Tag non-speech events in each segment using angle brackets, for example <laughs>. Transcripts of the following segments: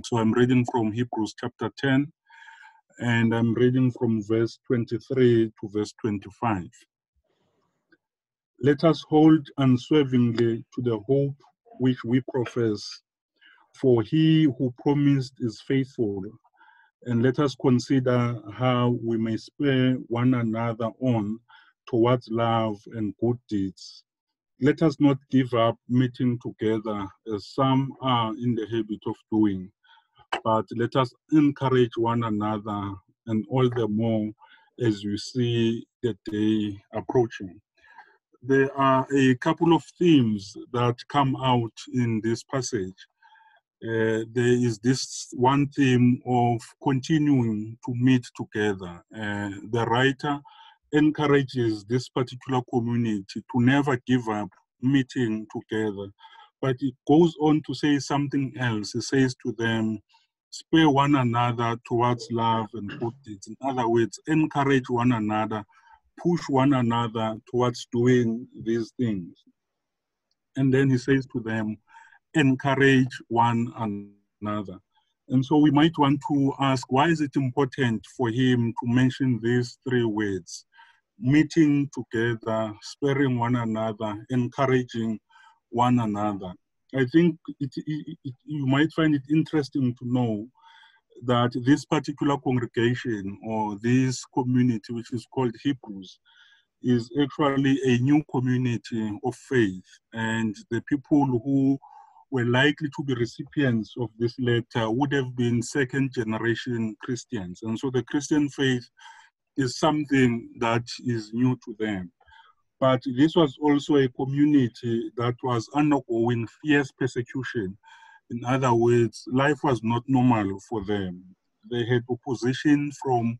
So I'm reading from Hebrews chapter 10, and I'm reading from verse 23 to verse 25. Let us hold unswervingly to the hope which we profess, for he who promised is faithful. And let us consider how we may spur one another on towards love and good deeds. Let us not give up meeting together as some are in the habit of doing, but let us encourage one another and all the more as we see the day approaching. There are a couple of themes that come out in this passage. Uh, there is this one theme of continuing to meet together. Uh, the writer encourages this particular community to never give up meeting together. But it goes on to say something else. It says to them, spare one another towards love and good deeds. In other words, encourage one another, push one another towards doing these things. And then he says to them, encourage one another. And so we might want to ask, why is it important for him to mention these three words? Meeting together, sparing one another, encouraging one another. I think it, it, it, you might find it interesting to know that this particular congregation or this community, which is called Hebrews, is actually a new community of faith. And the people who were likely to be recipients of this letter would have been second generation Christians. And so the Christian faith is something that is new to them. But this was also a community that was undergoing fierce persecution. In other words, life was not normal for them. They had opposition from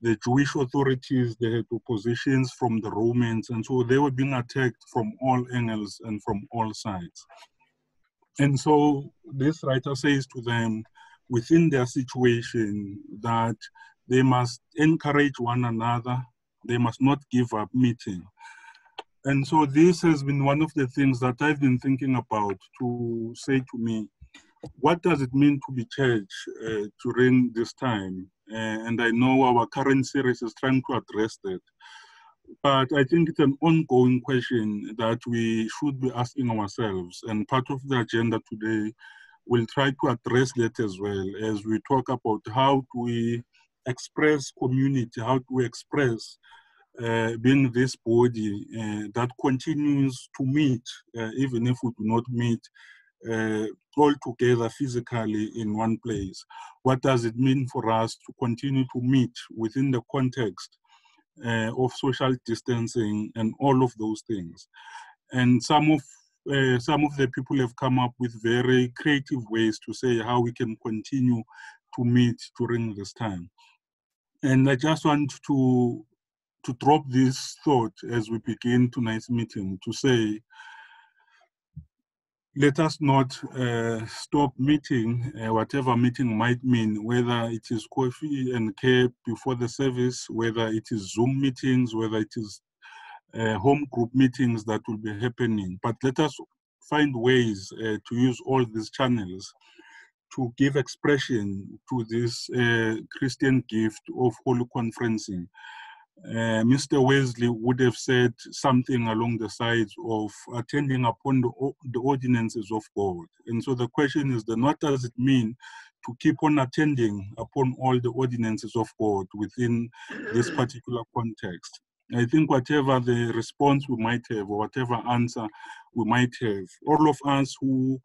the Jewish authorities, they had oppositions from the Romans, and so they were being attacked from all angles and from all sides. And so this writer says to them within their situation that they must encourage one another, they must not give up meeting. And so this has been one of the things that I've been thinking about to say to me, what does it mean to be church uh, during this time? Uh, and I know our current series is trying to address that. But I think it's an ongoing question that we should be asking ourselves. And part of the agenda today will try to address that as well as we talk about how do we express community, how do we express being this body uh, that continues to meet, uh, even if we do not meet uh, all together physically in one place. What does it mean for us to continue to meet within the context uh, of social distancing and all of those things? And some of uh, some of the people have come up with very creative ways to say how we can continue to meet during this time. And I just want to to drop this thought as we begin tonight's meeting to say let us not uh, stop meeting, uh, whatever meeting might mean, whether it is coffee and care before the service, whether it is Zoom meetings, whether it is uh, home group meetings that will be happening. But let us find ways uh, to use all these channels to give expression to this uh, Christian gift of holy conferencing. Uh, Mr. Wesley would have said something along the sides of attending upon the, the, ordinances of God. And so the question is then what does it mean to keep on attending upon all the ordinances of God within this particular context? I think whatever the response we might have or whatever answer we might have, all of us who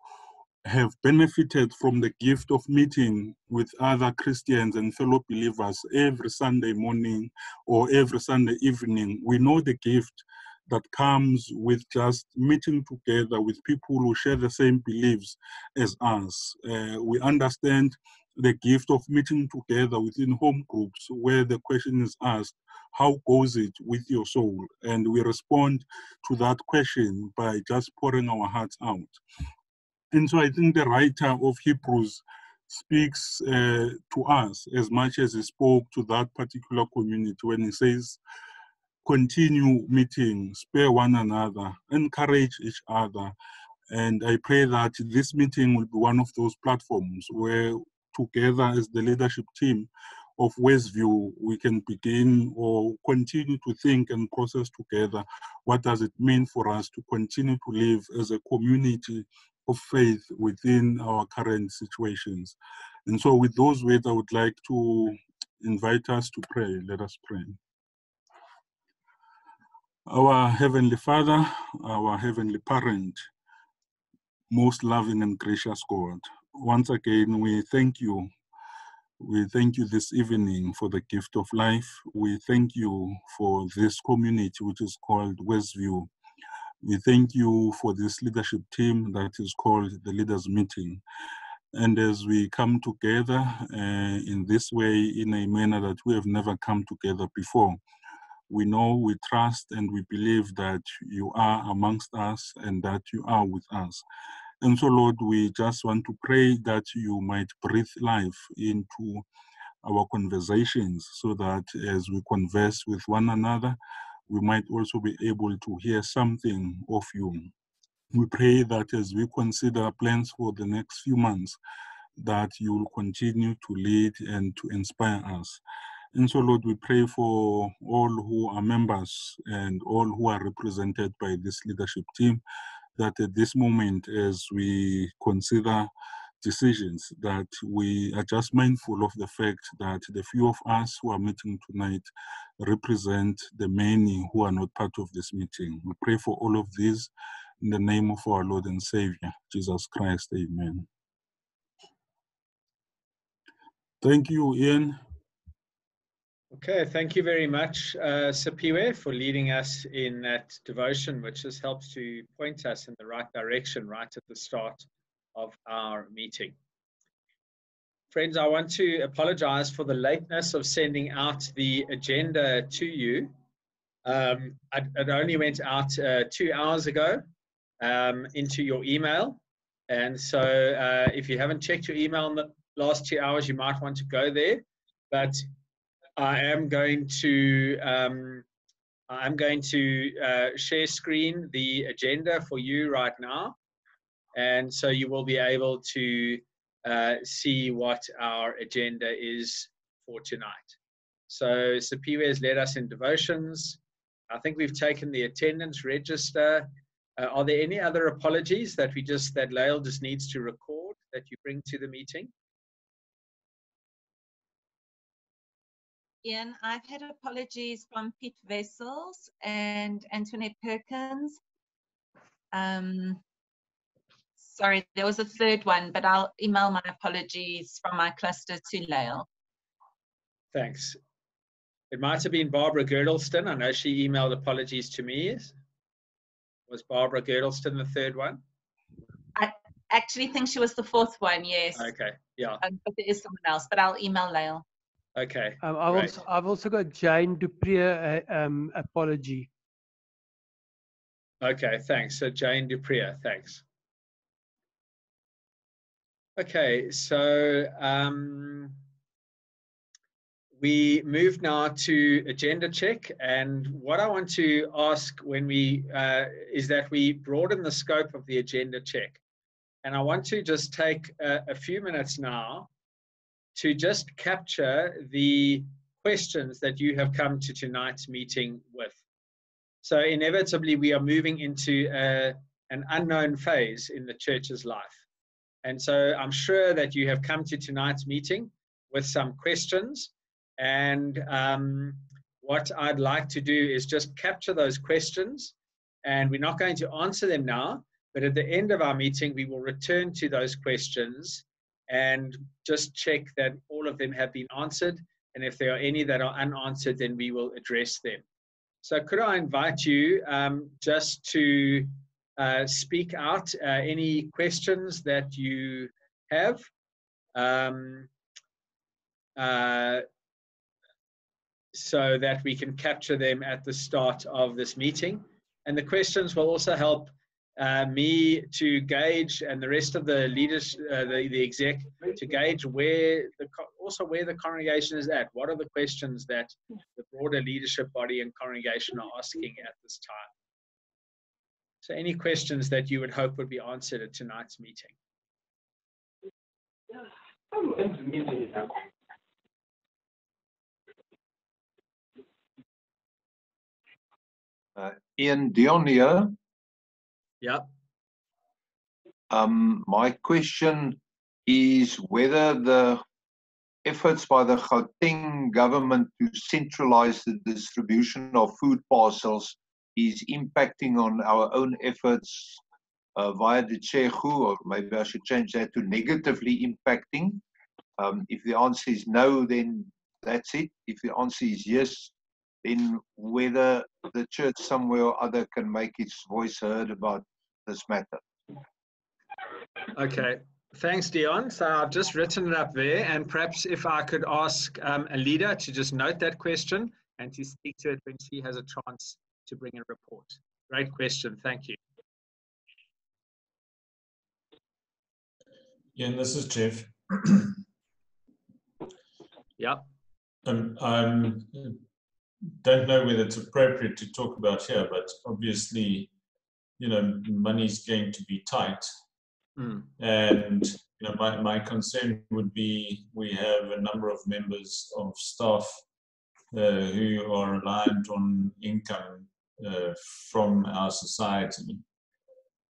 have benefited from the gift of meeting with other Christians and fellow believers every Sunday morning or every Sunday evening. We know the gift that comes with just meeting together with people who share the same beliefs as us. Uh, we understand the gift of meeting together within home groups where the question is asked, how goes it with your soul? And we respond to that question by just pouring our hearts out. And so I think the writer of Hebrews speaks uh, to us as much as he spoke to that particular community when he says, continue meeting, spare one another, encourage each other, And I pray that this meeting will be one of those platforms where together as the leadership team of Westview, we can begin or continue to think and process together what does it mean for us to continue to live as a community of faith within our current situations. And so with those words, I would like to invite us to pray. Let us pray. Our Heavenly Father, our Heavenly Parent, most loving and gracious God, once again, we thank you. We thank you this evening for the gift of life. We thank you for this community, which is called Westview. We thank you for this leadership team that is called the Leaders Meeting. And as we come together uh, in this way, in a manner that we have never come together before, we know, we trust, and we believe that you are amongst us and that you are with us. And so, Lord, we just want to pray that you might breathe life into our conversations so that as we converse with one another, we might also be able to hear something of you. We pray that as we consider plans for the next few months, that you will continue to lead and to inspire us. And so, Lord, we pray for all who are members and all who are represented by this leadership team, that at this moment, as we consider decisions, that we are just mindful of the fact that the few of us who are meeting tonight represent the many who are not part of this meeting. We pray for all of these in the name of our Lord and Savior, Jesus Christ. Amen. Thank you, Ian. Okay, thank you very much, uh, Sipiwe, for leading us in that devotion, which has helped to point us in the right direction right at the start of our meeting. Friends, I want to apologize for the lateness of sending out the agenda to you. Um, it, only went out uh, two hours ago, um, into your email. And so uh, if you haven't checked your email in the last two hours, you might want to go there. But I am going to um, I'm going to uh, share screen the agenda for you right now. And so you will be able to uh, see what our agenda is for tonight. So Sipiwe has led us in devotions. I think we've taken the attendance register uh, are there any other apologies that we just that Lael just needs to record that you bring to the meeting? Ian, I've had apologies from Pete Vessels and Antoinette Perkins. Um, sorry, there was a third one, but I'll email my apologies from my cluster to Lael. Thanks. It might have been Barbara Girdleston. I know she emailed apologies to me. Was Barbara Girdleston the third one? I actually think she was the fourth one, yes. Okay, yeah. Um, but there is someone else, but I'll email Lael. Okay. Um, I've, also, I've also got Jane Dupree uh, um, apology. Okay, thanks. So Jane Dupree, thanks. Okay, so um, we move now to agenda check. And what I want to ask when we uh, is that we broaden the scope of the agenda check. And I want to just take a, a few minutes now to just capture the questions that you have come to tonight's meeting with. So inevitably, we are moving into a, an unknown phase in the church's life. And so I'm sure that you have come to tonight's meeting with some questions and um, what I'd like to do is just capture those questions. And we're not going to answer them now, but at the end of our meeting, we will return to those questions and just check that all of them have been answered. And if there are any that are unanswered, then we will address them. So, could I invite you um, just to uh, speak out uh, any questions that you have? Um, uh, so that we can capture them at the start of this meeting. And the questions will also help uh, me to gauge and the rest of the leaders, uh, the, the exec, to gauge where the also where the congregation is at. What are the questions that the broader leadership body and congregation are asking at this time? So any questions that you would hope would be answered at tonight's meeting? Uh, Ian Dion. Yeah. Um, my question is whether the efforts by the Gauteng government to centralize the distribution of food parcels is impacting on our own efforts uh, via the Chegu, or maybe I should change that to negatively impacting. Um, if the answer is no, then that's it. If the answer is yes, then whether the church somewhere or other can make its voice heard about this matter. Okay. Thanks, Dion. So I've just written it up there, and perhaps if I could ask um, Alida to just note that question and to speak to it when she has a chance to bring a report. Great question. Thank you. Yeah, and this is Jeff. Yeah. Um, I don't know whether it's appropriate to talk about here, but obviously, you know, money's going to be tight. Mm. And you know, my, my concern would be we have a number of members of staff uh, who are reliant on income from our society.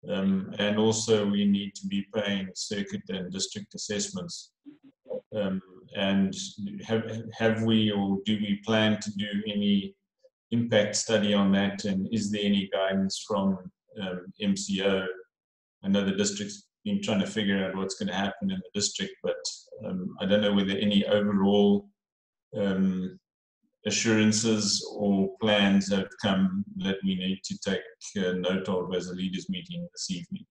Um, and also we need to be paying circuit and district assessments. Um, and have, have we or do we plan to do any impact study on that? And is there any guidance from um, MCO? I know the district's been trying to figure out what's going to happen in the district, but um, I don't know whether any overall um, assurances or plans have come that we need to take uh, note of as a leaders meeting this evening.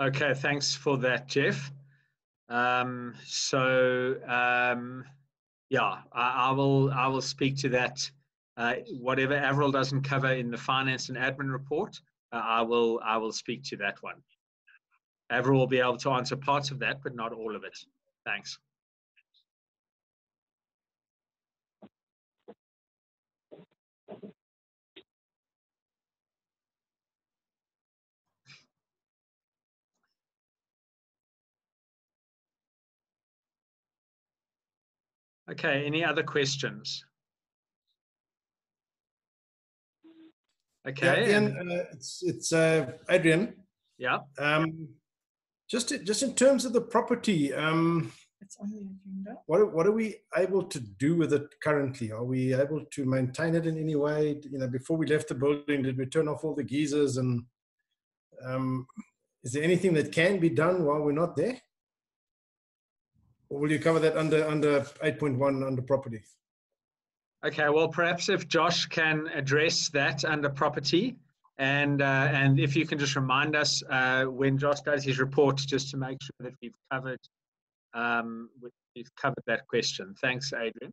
Okay, thanks for that, Jeff. Um, so um, yeah, I, I, will I will speak to that. Uh, whatever Avril doesn't cover in the finance and admin report, uh, I will I will speak to that one. Avril will be able to answer parts of that, but not all of it. Thanks. Okay, any other questions? Okay. Yeah, Ian, uh, it's it's uh, Adrian. Yeah. Um, just just in terms of the property, um, It's on the agenda. what are- what are we able to do with it currently? Are we able to maintain it in any way? You know, before we left the building, did we turn off all the geysers? And um, is there anything that can be done while we're not there? Or will you cover that under under 8.1 under property? Okay, well, perhaps if Josh can address that under property, and uh, and if you can just remind us uh, when Josh does his report, just to make sure that we've covered um, we've covered that question. Thanks, Adrian.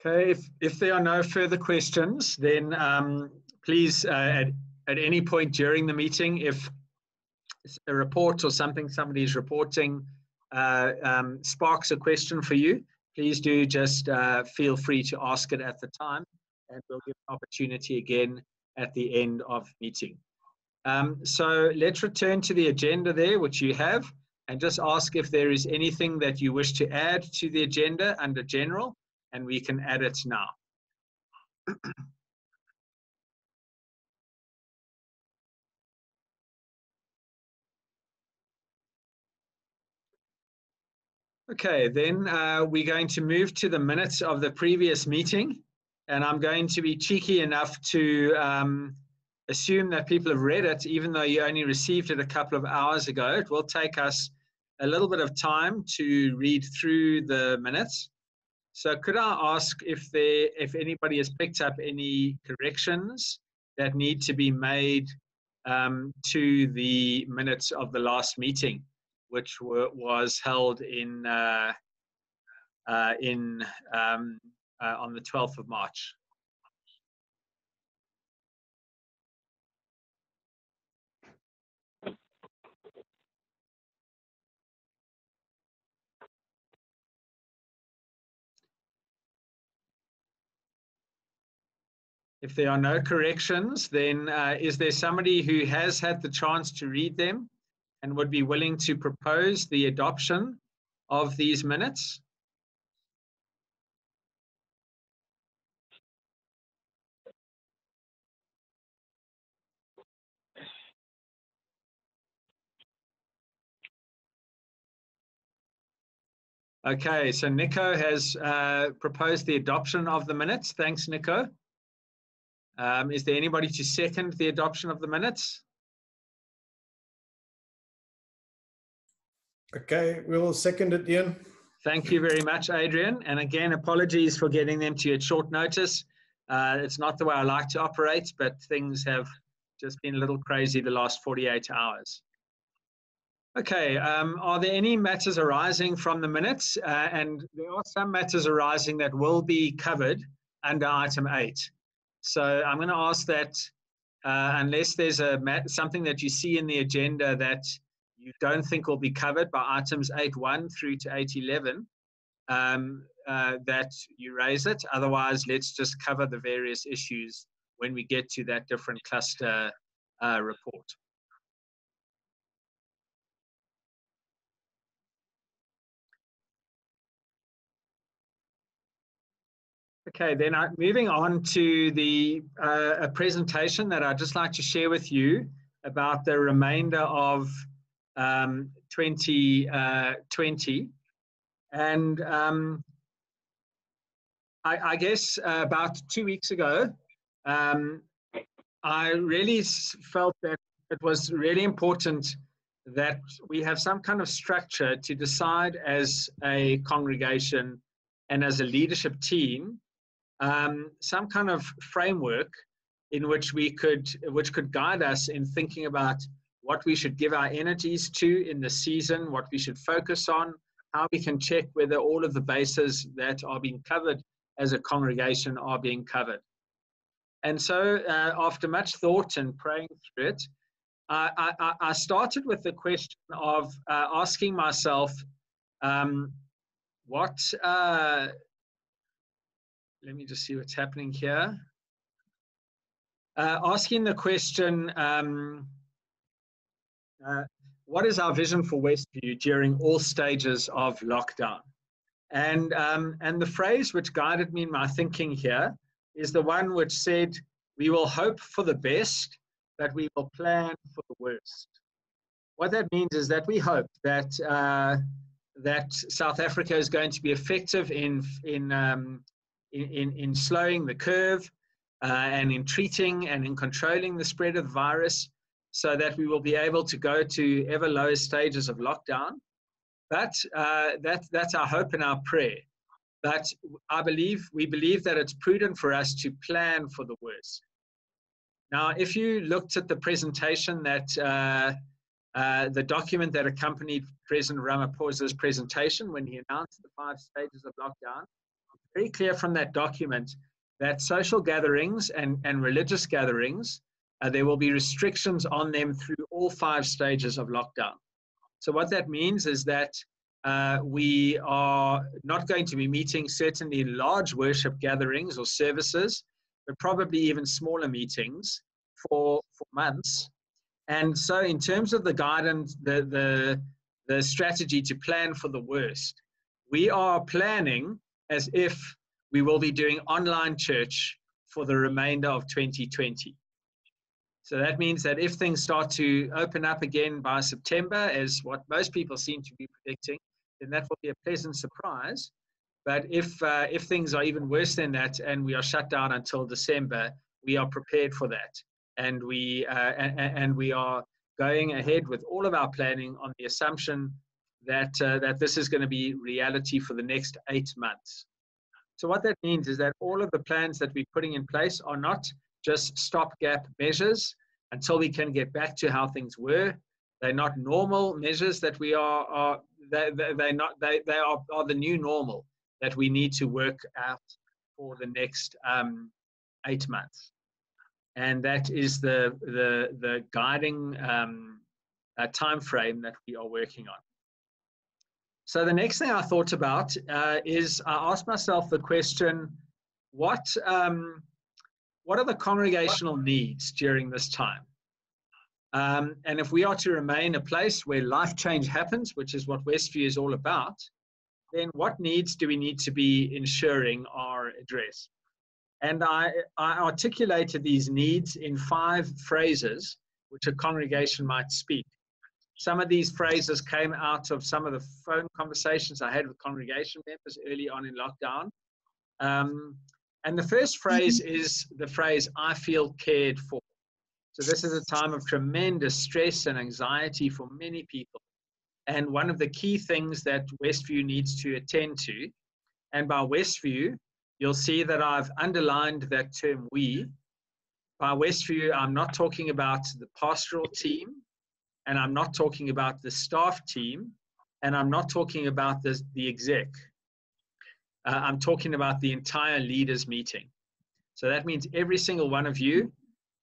Okay, if, if there are no further questions, then um, please, uh, at, at any point during the meeting, if a report or something somebody is reporting uh, um, sparks a question for you, please do just uh, feel free to ask it at the time, and we'll give an opportunity again at the end of meeting. Um, so let's return to the agenda there, which you have, and just ask if there is anything that you wish to add to the agenda under general and we can add it now. <clears throat> okay, then uh, we're going to move to the minutes of the previous meeting. And I'm going to be cheeky enough to um, assume that people have read it, even though you only received it a couple of hours ago. It will take us a little bit of time to read through the minutes. So could I ask if there, if anybody has picked up any corrections that need to be made um, to the minutes of the last meeting, which were, was held in uh, uh, in um, uh, on the 12th of March. If there are no corrections, then uh, is there somebody who has had the chance to read them and would be willing to propose the adoption of these minutes? Okay, so Nico has uh, proposed the adoption of the minutes. Thanks, Nico. Um, is there anybody to second the adoption of the minutes? Okay, we'll second it, Ian. Thank you very much, Adrian. And again, apologies for getting them to you at short notice. Uh, it's not the way I like to operate, but things have just been a little crazy the last 48 hours. Okay, um, are there any matters arising from the minutes? Uh, and there are some matters arising that will be covered under item eight. So I'm going to ask that uh, unless there's a something that you see in the agenda that you don't think will be covered by items 8.1 through to 8.11, um, uh, that you raise it. Otherwise, let's just cover the various issues when we get to that different cluster uh, report. Okay, then I, moving on to the uh, a presentation that I'd just like to share with you about the remainder of um, 2020. Uh, and um, I, I, guess uh, about two weeks ago, um, I really felt that it was really important that we have some kind of structure to decide as a congregation and as a leadership team um, some kind of framework in which we could which could guide us in thinking about what we should give our energies to in the season what we should focus on how we can check whether all of the bases that are being covered as a congregation are being covered. And so uh, after much thought and praying through it I, I, I started with the question of uh, asking myself um, what uh, let me just see what's happening here. Uh, asking the question, um, uh, what is our vision for Westview during all stages of lockdown? And, um, and the phrase which guided me in my thinking here is the one which said, we will hope for the best, but we will plan for the worst. What that means is that we hope that, uh, that South Africa is going to be effective in, in um, in, in, slowing the curve uh, and in treating and in controlling the spread of the virus so that we will be able to go to ever lower stages of lockdown. But uh, that, that's our hope and our prayer. But I believe, we believe that it's prudent for us to plan for the worst. Now, if you looked at the presentation that uh, uh, the document that accompanied President Ramaphosa's presentation when he announced the five stages of lockdown, very clear from that document that social gatherings and, and religious gatherings, uh, there will be restrictions on them through all five stages of lockdown. So, what that means is that uh, we are not going to be meeting certainly large worship gatherings or services, but probably even smaller meetings for, for months. And so, in terms of the guidance, the, the, the strategy to plan for the worst, we are planning as if we will be doing online church for the remainder of 2020. So that means that if things start to open up again by September, as what most people seem to be predicting, then that will be a pleasant surprise. But if, uh, if things are even worse than that and we are shut down until December, we are prepared for that. And we, uh, and, and we are going ahead with all of our planning on the assumption that, uh, that this is going to be reality for the next eight months. So what that means is that all of the plans that we're putting in place are not just stopgap measures until we can get back to how things were. They're not normal measures that we are, are they, they, they're not, they, they are, are the new normal that we need to work out for the next um, eight months. And that is the, the, the guiding um, uh, time frame that we are working on. So the next thing I thought about uh, is I asked myself the question, what, um, what are the congregational needs during this time? Um, and if we are to remain a place where life change happens, which is what Westview is all about, then what needs do we need to be ensuring are addressed? And I, I articulated these needs in five phrases which a congregation might speak. Some of these phrases came out of some of the phone conversations I had with congregation members early on in lockdown. Um, and the first phrase is the phrase, I feel cared for. So, this is a time of tremendous stress and anxiety for many people. And one of the key things that Westview needs to attend to, and by Westview, you'll see that I've underlined that term we. By Westview, I'm not talking about the pastoral team, and I'm not talking about the staff team, and I'm not talking about the, the exec. Uh, I'm talking about the entire leaders meeting. So that means every single one of you,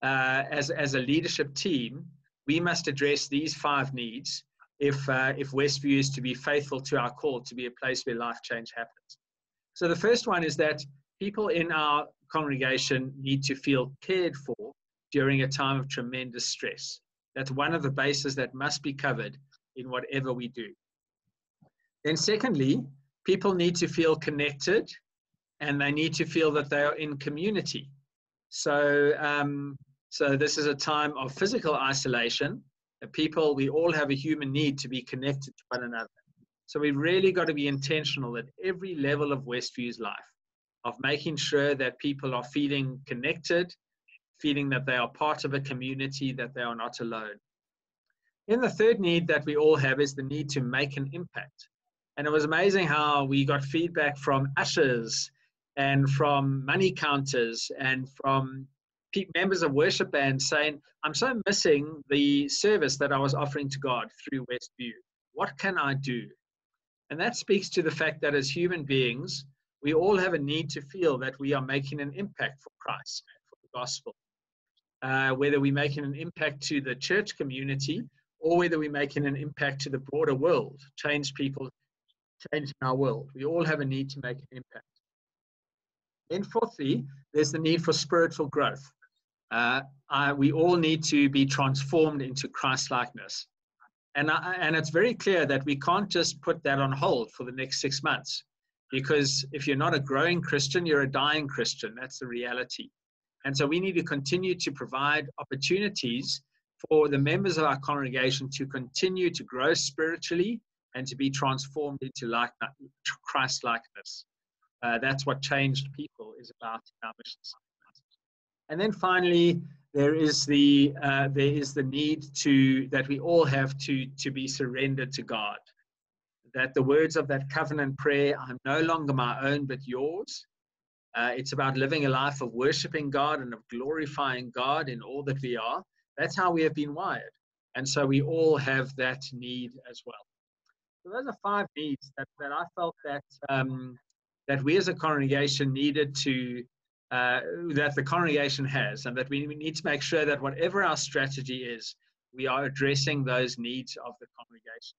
uh, as, as a leadership team, we must address these five needs if, uh, if Westview is to be faithful to our call to be a place where life change happens. So the first one is that people in our congregation need to feel cared for during a time of tremendous stress. That's one of the bases that must be covered in whatever we do. Then, secondly, people need to feel connected and they need to feel that they are in community. So, um, so this is a time of physical isolation. People, we all have a human need to be connected to one another. So we've really got to be intentional at every level of Westview's life of making sure that people are feeling connected, feeling that they are part of a community, that they are not alone. Then the third need that we all have is the need to make an impact. And it was amazing how we got feedback from ushers and from money counters and from members of worship bands saying, I'm so missing the service that I was offering to God through Westview. What can I do? And that speaks to the fact that as human beings, we all have a need to feel that we are making an impact for Christ, for the gospel. Uh, whether we're making an impact to the church community or whether we're making an impact to the broader world, change people, change our world. We all have a need to make an impact. Then, fourthly, there's the need for spiritual growth. Uh, I, we all need to be transformed into Christ likeness. And, and it's very clear that we can't just put that on hold for the next six months. Because if you're not a growing Christian, you're a dying Christian. That's the reality. And so we need to continue to provide opportunities for the members of our congregation to continue to grow spiritually and to be transformed into like Christ likeness. Uh, that's what changed people is about our mission. And then finally, there is the uh, there is the need to that we all have to to be surrendered to God. That the words of that covenant prayer, I'm no longer my own but yours. Uh, it's about living a life of worshiping God and of glorifying God in all that we are. That's how we have been wired, and so we all have that need as well. So those are five needs that, that I felt that um, that we as a congregation needed to uh, that the congregation has, and that we need to make sure that whatever our strategy is, we are addressing those needs of the congregation.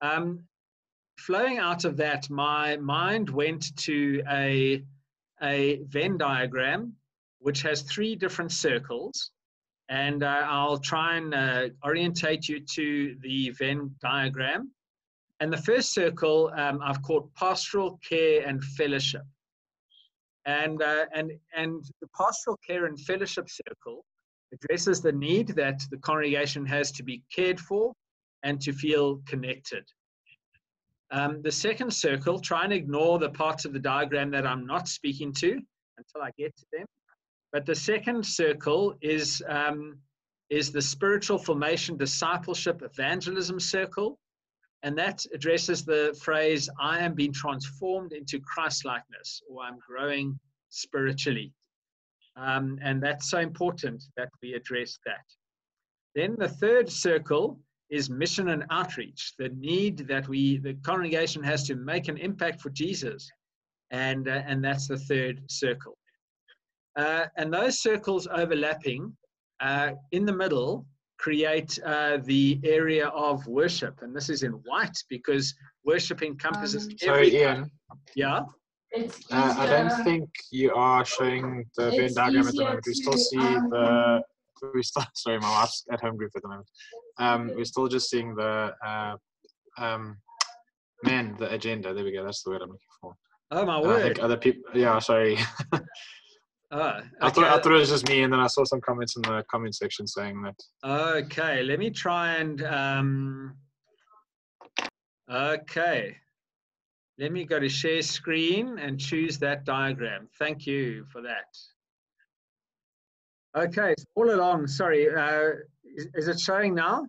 Um, flowing out of that, my mind went to a, a Venn diagram which has three different circles. And uh, I'll try and uh, orientate you to the Venn diagram. And the first circle um, I've called pastoral care and fellowship and uh, and and the pastoral care and fellowship circle addresses the need that the congregation has to be cared for and to feel connected. Um, the second circle, try and ignore the parts of the diagram that I'm not speaking to until I get to them. But the second circle is um, is the spiritual formation, discipleship, evangelism circle. And that addresses the phrase, I am being transformed into Christ likeness, or I'm growing spiritually. Um, and that's so important that we address that. Then the third circle is mission and outreach, the need that we, the congregation has to make an impact for Jesus. And, uh, and that's the third circle. Uh, and those circles overlapping uh, in the middle create uh, the area of worship. And this is in white because worship encompasses um, Sorry. Ian. Yeah. It's Uh, I don't think you are showing the Venn diagram at the moment. We still see um, the. We still <laughs> sorry, my wife's at home group at the moment. Um, we're still just seeing the uh, um, man, the agenda. There we go. That's the word I'm looking for. Oh my And I think word! other people. Yeah, sorry. Oh, <laughs> I thought I thought it was just me, and then I saw some comments in the comment section saying that. Okay, let me try and um, okay. Let me go to share screen and choose that diagram. Thank you for that. Okay, so all along, sorry, uh, is, is it showing now?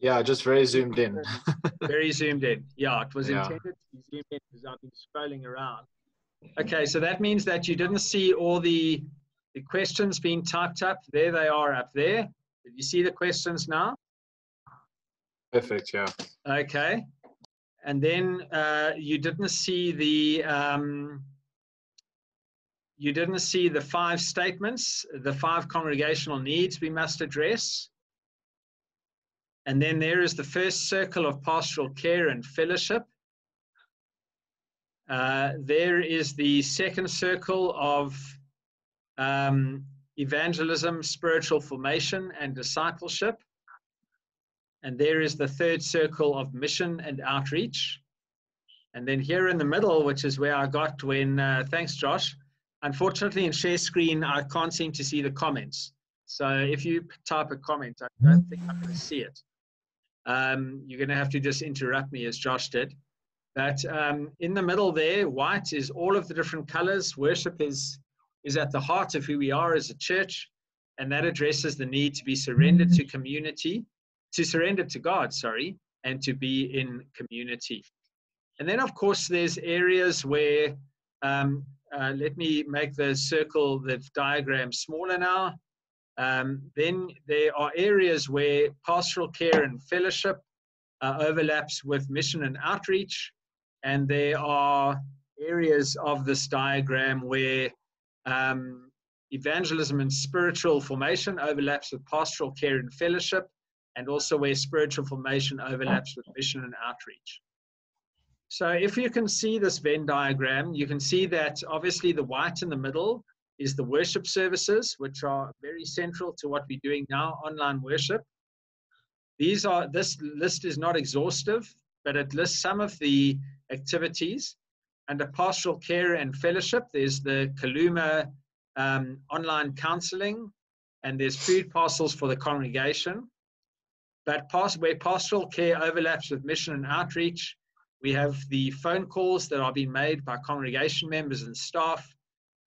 Yeah, just very zoomed in. <laughs> Very zoomed in. Yeah, it was Yeah. intended to be zoomed in because I've been scrolling around. Okay, so that means that you didn't see all the, the questions being typed up. There they are up there. Did you see the questions now? Perfect. Yeah. Okay. And then uh, you didn't see the um, you didn't see the five statements, the five congregational needs we must address. And then there is the first circle of pastoral care and fellowship. Uh, there is the second circle of um, evangelism, spiritual formation, and discipleship. And there is the third circle of mission and outreach. And then here in the middle, which is where I got when, uh, thanks, Josh. Unfortunately, in share screen, I can't seem to see the comments. So if you type a comment, I don't think I'm going to see it. Um, you're going to have to just interrupt me as Josh did. But um, in the middle there, white is all of the different colors. Worship is, is at the heart of who we are as a church. And that addresses the need to be surrendered to community to surrender to God, sorry, and to be in community. And then, of course, there's areas where, um, uh, let me make the circle, the diagram smaller now. Um, then there are areas where pastoral care and fellowship uh, overlaps with mission and outreach. And there are areas of this diagram where um, evangelism and spiritual formation overlaps with pastoral care and fellowship and also where spiritual formation overlaps with mission and outreach. So if you can see this Venn diagram, you can see that obviously the white in the middle is the worship services, which are very central to what we're doing now, online worship. These are, this list is not exhaustive, but it lists some of the activities. Under pastoral care and fellowship, there's the Kaluma um, online counseling, and there's food parcels for the congregation. But past, where pastoral care overlaps with mission and outreach, we have the phone calls that are being made by congregation members and staff.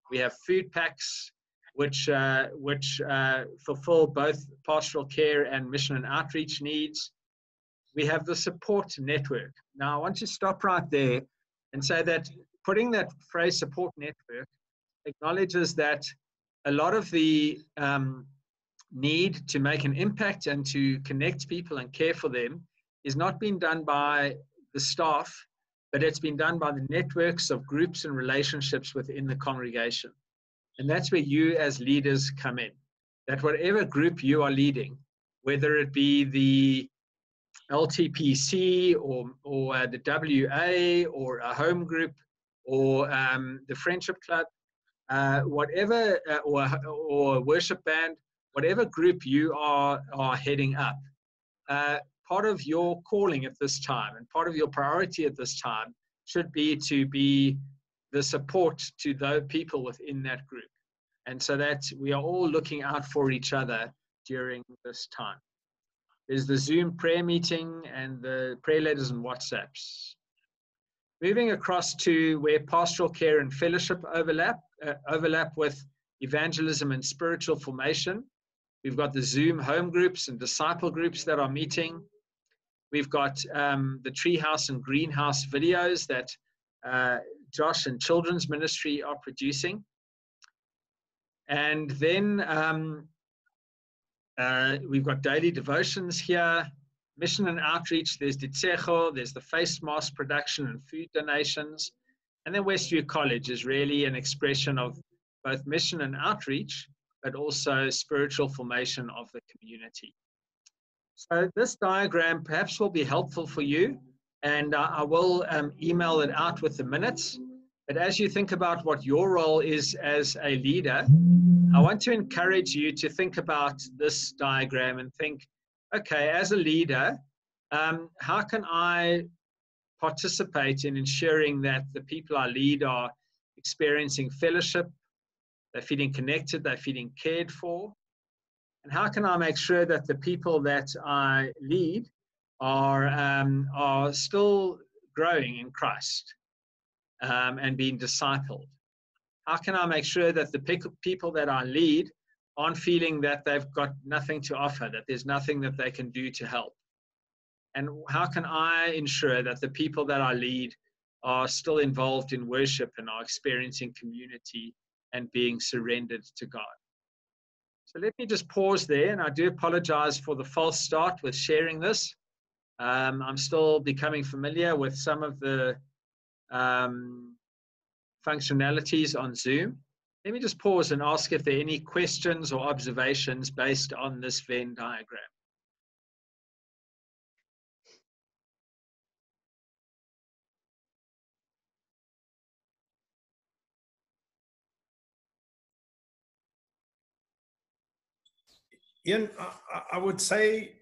We have food packs, which, uh, which uh, fulfill both pastoral care and mission and outreach needs. We have the support network. Now, I want to stop right there and say that putting that phrase support network acknowledges that a lot of the um, need to make an impact and to connect people and care for them is not being done by the staff, but it's been done by the networks of groups and relationships within the congregation. And that's where you as leaders come in. That whatever group you are leading, whether it be the LTPC or, or uh, the WA or a home group or um, the friendship club, uh, whatever, uh, or, or worship band, whatever group you are, are heading up, uh, part of your calling at this time and part of your priority at this time should be to be the support to those people within that group. And so that we are all looking out for each other during this time. There's the Zoom prayer meeting and the prayer letters and WhatsApps. Moving across to where pastoral care and fellowship overlap, uh, overlap with evangelism and spiritual formation. We've got the Zoom home groups and disciple groups that are meeting. We've got um, the treehouse and greenhouse videos that uh, Josh and Children's Ministry are producing. And then um, uh, we've got daily devotions here, mission and outreach. There's Ditsecho, there's the face mask production and food donations. And then Westview College is really an expression of both mission and outreach, but also spiritual formation of the community. So this diagram perhaps will be helpful for you and I, I will um, email it out with the minutes. But as you think about what your role is as a leader, I want to encourage you to think about this diagram and think, okay, as a leader, um, how can I participate in ensuring that the people I lead are experiencing fellowship, they're feeling connected, they're feeling cared for? And how can I make sure that the people that I lead are, um, are still growing in Christ um, and being discipled? How can I make sure that the people that I lead aren't feeling that they've got nothing to offer, that there's nothing that they can do to help? And how can I ensure that the people that I lead are still involved in worship and are experiencing community and being surrendered to God? So let me just pause there, and I do apologize for the false start with sharing this. Um, I'm still becoming familiar with some of the um, functionalities on Zoom. Let me just pause and ask if there are any questions or observations based on this Venn diagram. Ian, I, I would say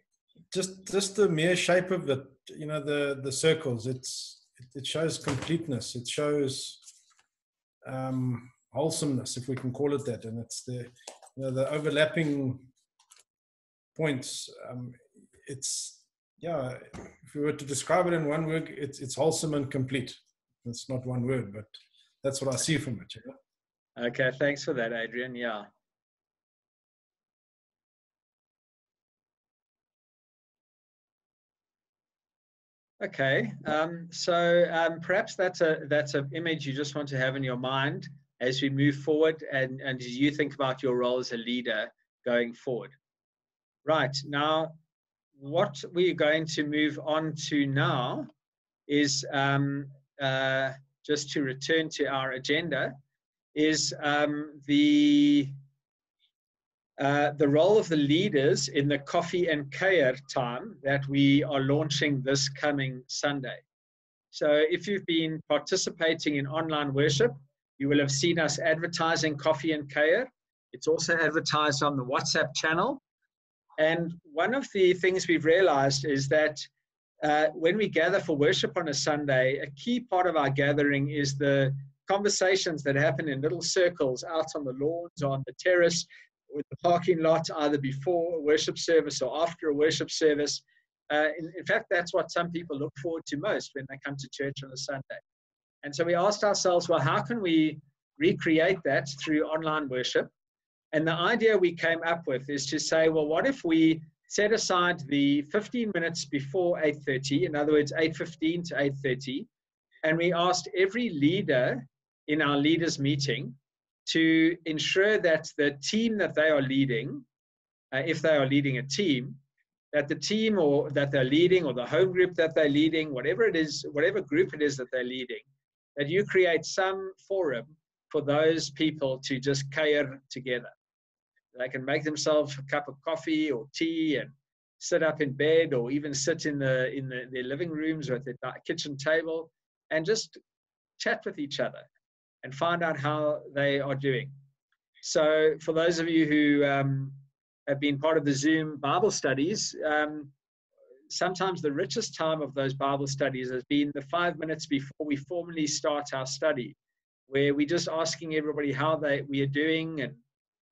just just the mere shape of it, you know, the the circles. It's it, it shows completeness. It shows um, wholesomeness, if we can call it that, and it's the you know the overlapping points. Um, it's yeah. If we were to describe it in one word, it's it's wholesome and complete. It's not one word, but that's what I see from it. You know? Okay, thanks for that, Adrian. Yeah. Okay, um, so um, perhaps that's a that's an image you just want to have in your mind as we move forward, and and as you think about your role as a leader going forward. Right now, what we're going to move on to now is um, uh, just to return to our agenda, is um, the uh, the role of the leaders in the coffee and care time that we are launching this coming Sunday. So, if you've been participating in online worship, you will have seen us advertising coffee and care. It's also advertised on the WhatsApp channel. And one of the things we've realized is that uh, when we gather for worship on a Sunday, a key part of our gathering is the conversations that happen in little circles out on the lawns, on the terrace, with the parking lot either before a worship service or after a worship service. Uh, in, in, fact, that's what some people look forward to most when they come to church on a Sunday. And so we asked ourselves, well, how can we recreate that through online worship? And the idea we came up with is to say, well, what if we set aside the 15 minutes before 8.30, in other words, 8.15 to 8.30, and we asked every leader in our leaders meeting to ensure that the team that they are leading, uh, if they are leading a team, that the team or that they're leading or the home group that they're leading, whatever it is, whatever group it is that they're leading, that you create some forum for those people to just care together. They can make themselves a cup of coffee or tea and sit up in bed or even sit in the in the, their living rooms or at their kitchen table and just chat with each other and find out how they are doing. So, for those of you who um, have been part of the Zoom Bible studies, um, sometimes the richest time of those Bible studies has been the five minutes before we formally start our study, where we're just asking everybody how they we are doing and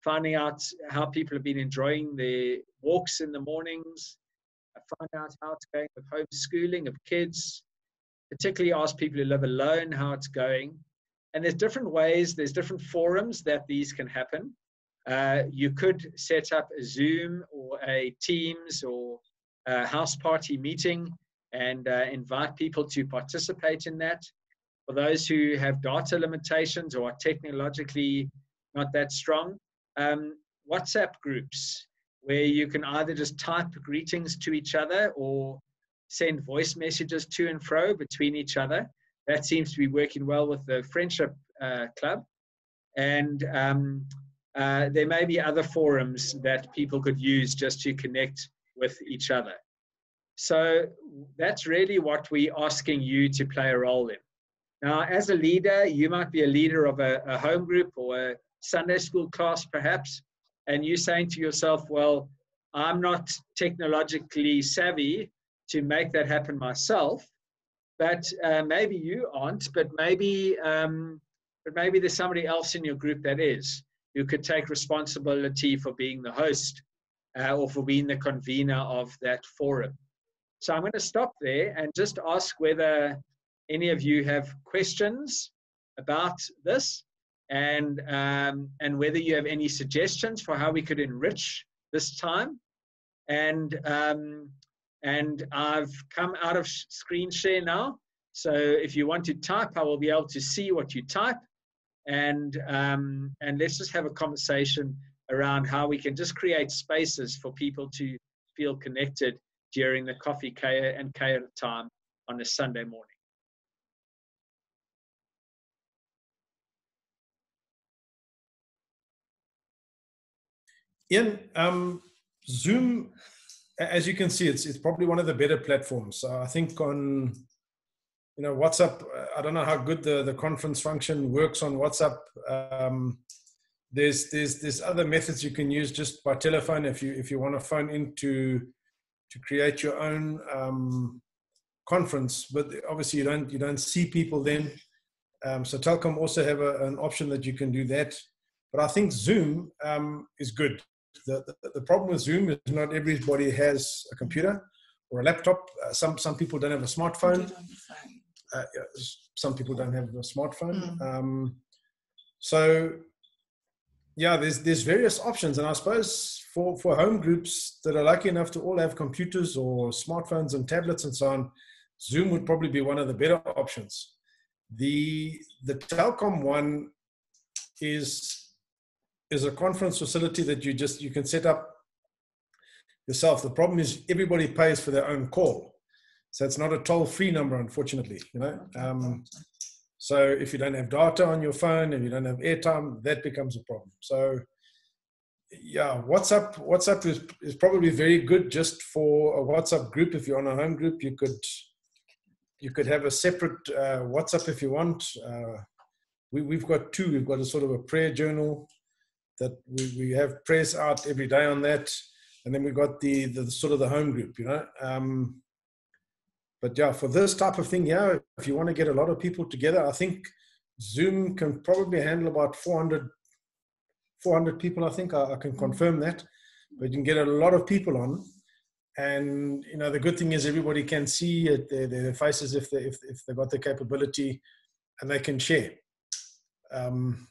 finding out how people have been enjoying their walks in the mornings, find out how it's going with homeschooling of kids, particularly ask people who live alone how it's going. And there's different ways, there's different forums that these can happen. Uh, you could set up a Zoom or a Teams or a Houseparty meeting and uh, invite people to participate in that. For those who have data limitations or are technologically not that strong, um, WhatsApp groups where you can either just type greetings to each other or send voice messages to and fro between each other that seems to be working well with the Friendship uh, Club. And um, uh, there may be other forums that people could use just to connect with each other. So that's really what we're asking you to play a role in. Now, as a leader, you might be a leader of a, a home group or a Sunday school class, perhaps, and you're saying to yourself, well, I'm not technologically savvy to make that happen myself, but uh, maybe you aren't, but maybe, um, but maybe there's somebody else in your group that is, who could take responsibility for being the host uh, or for being the convener of that forum. So I'm going to stop there and just ask whether any of you have questions about this and, um, and whether you have any suggestions for how we could enrich this time. And, um, and I've come out of screen share now. So if you want to type, I will be able to see what you type. And, um, and let's just have a conversation around how we can just create spaces for people to feel connected during the coffee and care time on a Sunday morning. Ian, um, Zoom, as you can see, it's it's probably one of the better platforms. Uh, I think on you know WhatsApp, I don't know how good the, the conference function works on WhatsApp. Um, there's there's there's other methods you can use just by telephone if you if you want to phone into to to create your own um, conference. But obviously you don't you don't see people then. Um, so Telkom also have a, an option that you can do that. But I think Zoom um, is good the, the, the, problem with Zoom is not everybody has a computer or a laptop. Uh, some, some people don't have a smartphone. Uh, some people don't have a smartphone. Mm. Um, so, yeah, there's, there's various options. And I suppose for, for home groups that are lucky enough to all have computers or smartphones and tablets and so on, Zoom would probably be one of the better options. The, the Telkom one is is a conference facility that you just you can set up yourself. The problem is everybody pays for their own call, so it's not a toll-free number, unfortunately. You know, um, so if you don't have data on your phone and you don't have airtime, that becomes a problem. So yeah, WhatsApp WhatsApp is, is probably very good just for a WhatsApp group. If you're on a home group, you could you could have a separate uh, WhatsApp if you want. Uh, we, we've got two. We've got a sort of a prayer journal that we, we have prayers out every day on that. And then we've got the, the sort of the home group, you know. Um, but yeah, for this type of thing, yeah, if you want to get a lot of people together, I think Zoom can probably handle about 400, 400 people. I think I, I can confirm that. But you can get a lot of people on, and you know the good thing is everybody can see it, their, their faces if they if, if they got the capability, and they can share. Um,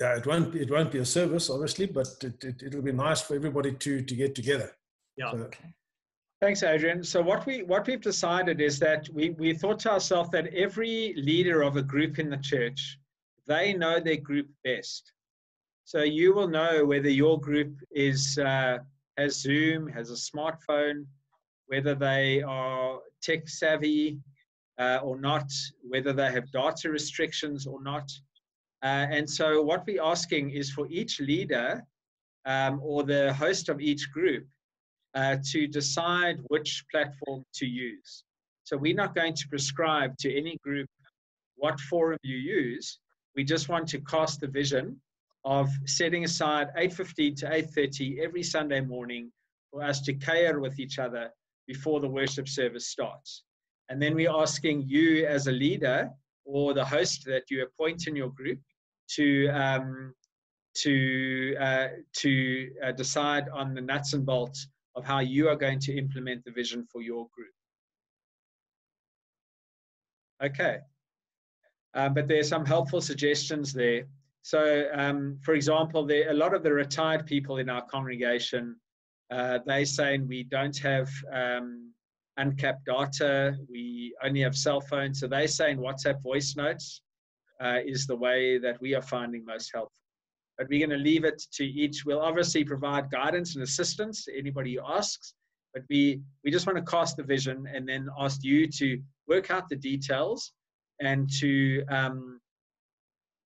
yeah, it won't it won't be a service, obviously, but it, it, will be nice for everybody to, to get together. Yeah. So, okay. Thanks, Adrian. So what we what we've decided is that we, we thought to ourselves that every leader of a group in the church, they know their group best. So you will know whether your group is uh, has Zoom, has a smartphone, whether they are tech savvy uh, or not, whether they have data restrictions or not. Uh, and so what we're asking is for each leader um, or the host of each group uh, to decide which platform to use. So we're not going to prescribe to any group what forum you use. We just want to cast the vision of setting aside 8.15 to 8.30 every Sunday morning for us to care with each other before the worship service starts. And then we're asking you as a leader or the host that you appoint in your group to um, to uh, to uh, decide on the nuts and bolts of how you are going to implement the vision for your group. Okay, um, but there are some helpful suggestions there. So, um, for example, there a lot of the retired people in our congregation. Uh, they saying we don't have um, uncapped data. We only have cell phones. So they saying WhatsApp voice notes uh, is the way that we are finding most helpful. But we're going to leave it to each. We'll obviously provide guidance and assistance to anybody who asks, but we, we just want to cast the vision and then ask you to work out the details and to, um,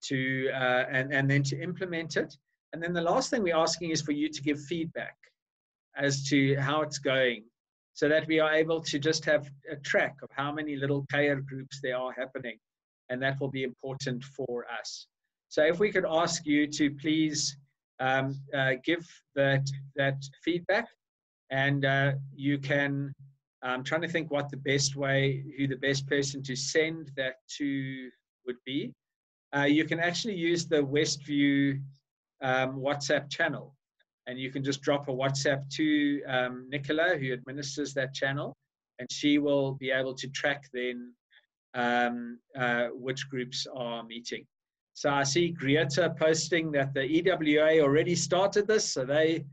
to uh, and, and then to implement it. And then the last thing we're asking is for you to give feedback as to how it's going so that we are able to just have a track of how many little KR groups there are happening. And that will be important for us. So if we could ask you to please um, uh, give that, that feedback and uh, you can, I'm trying to think what the best way, who the best person to send that to would be. Uh, you can actually use the Westview um, WhatsApp channel and you can just drop a WhatsApp to um, Nicola, who administers that channel, and she will be able to track then um, uh, which groups are meeting. So I see Greta posting that the EWA already started this, so they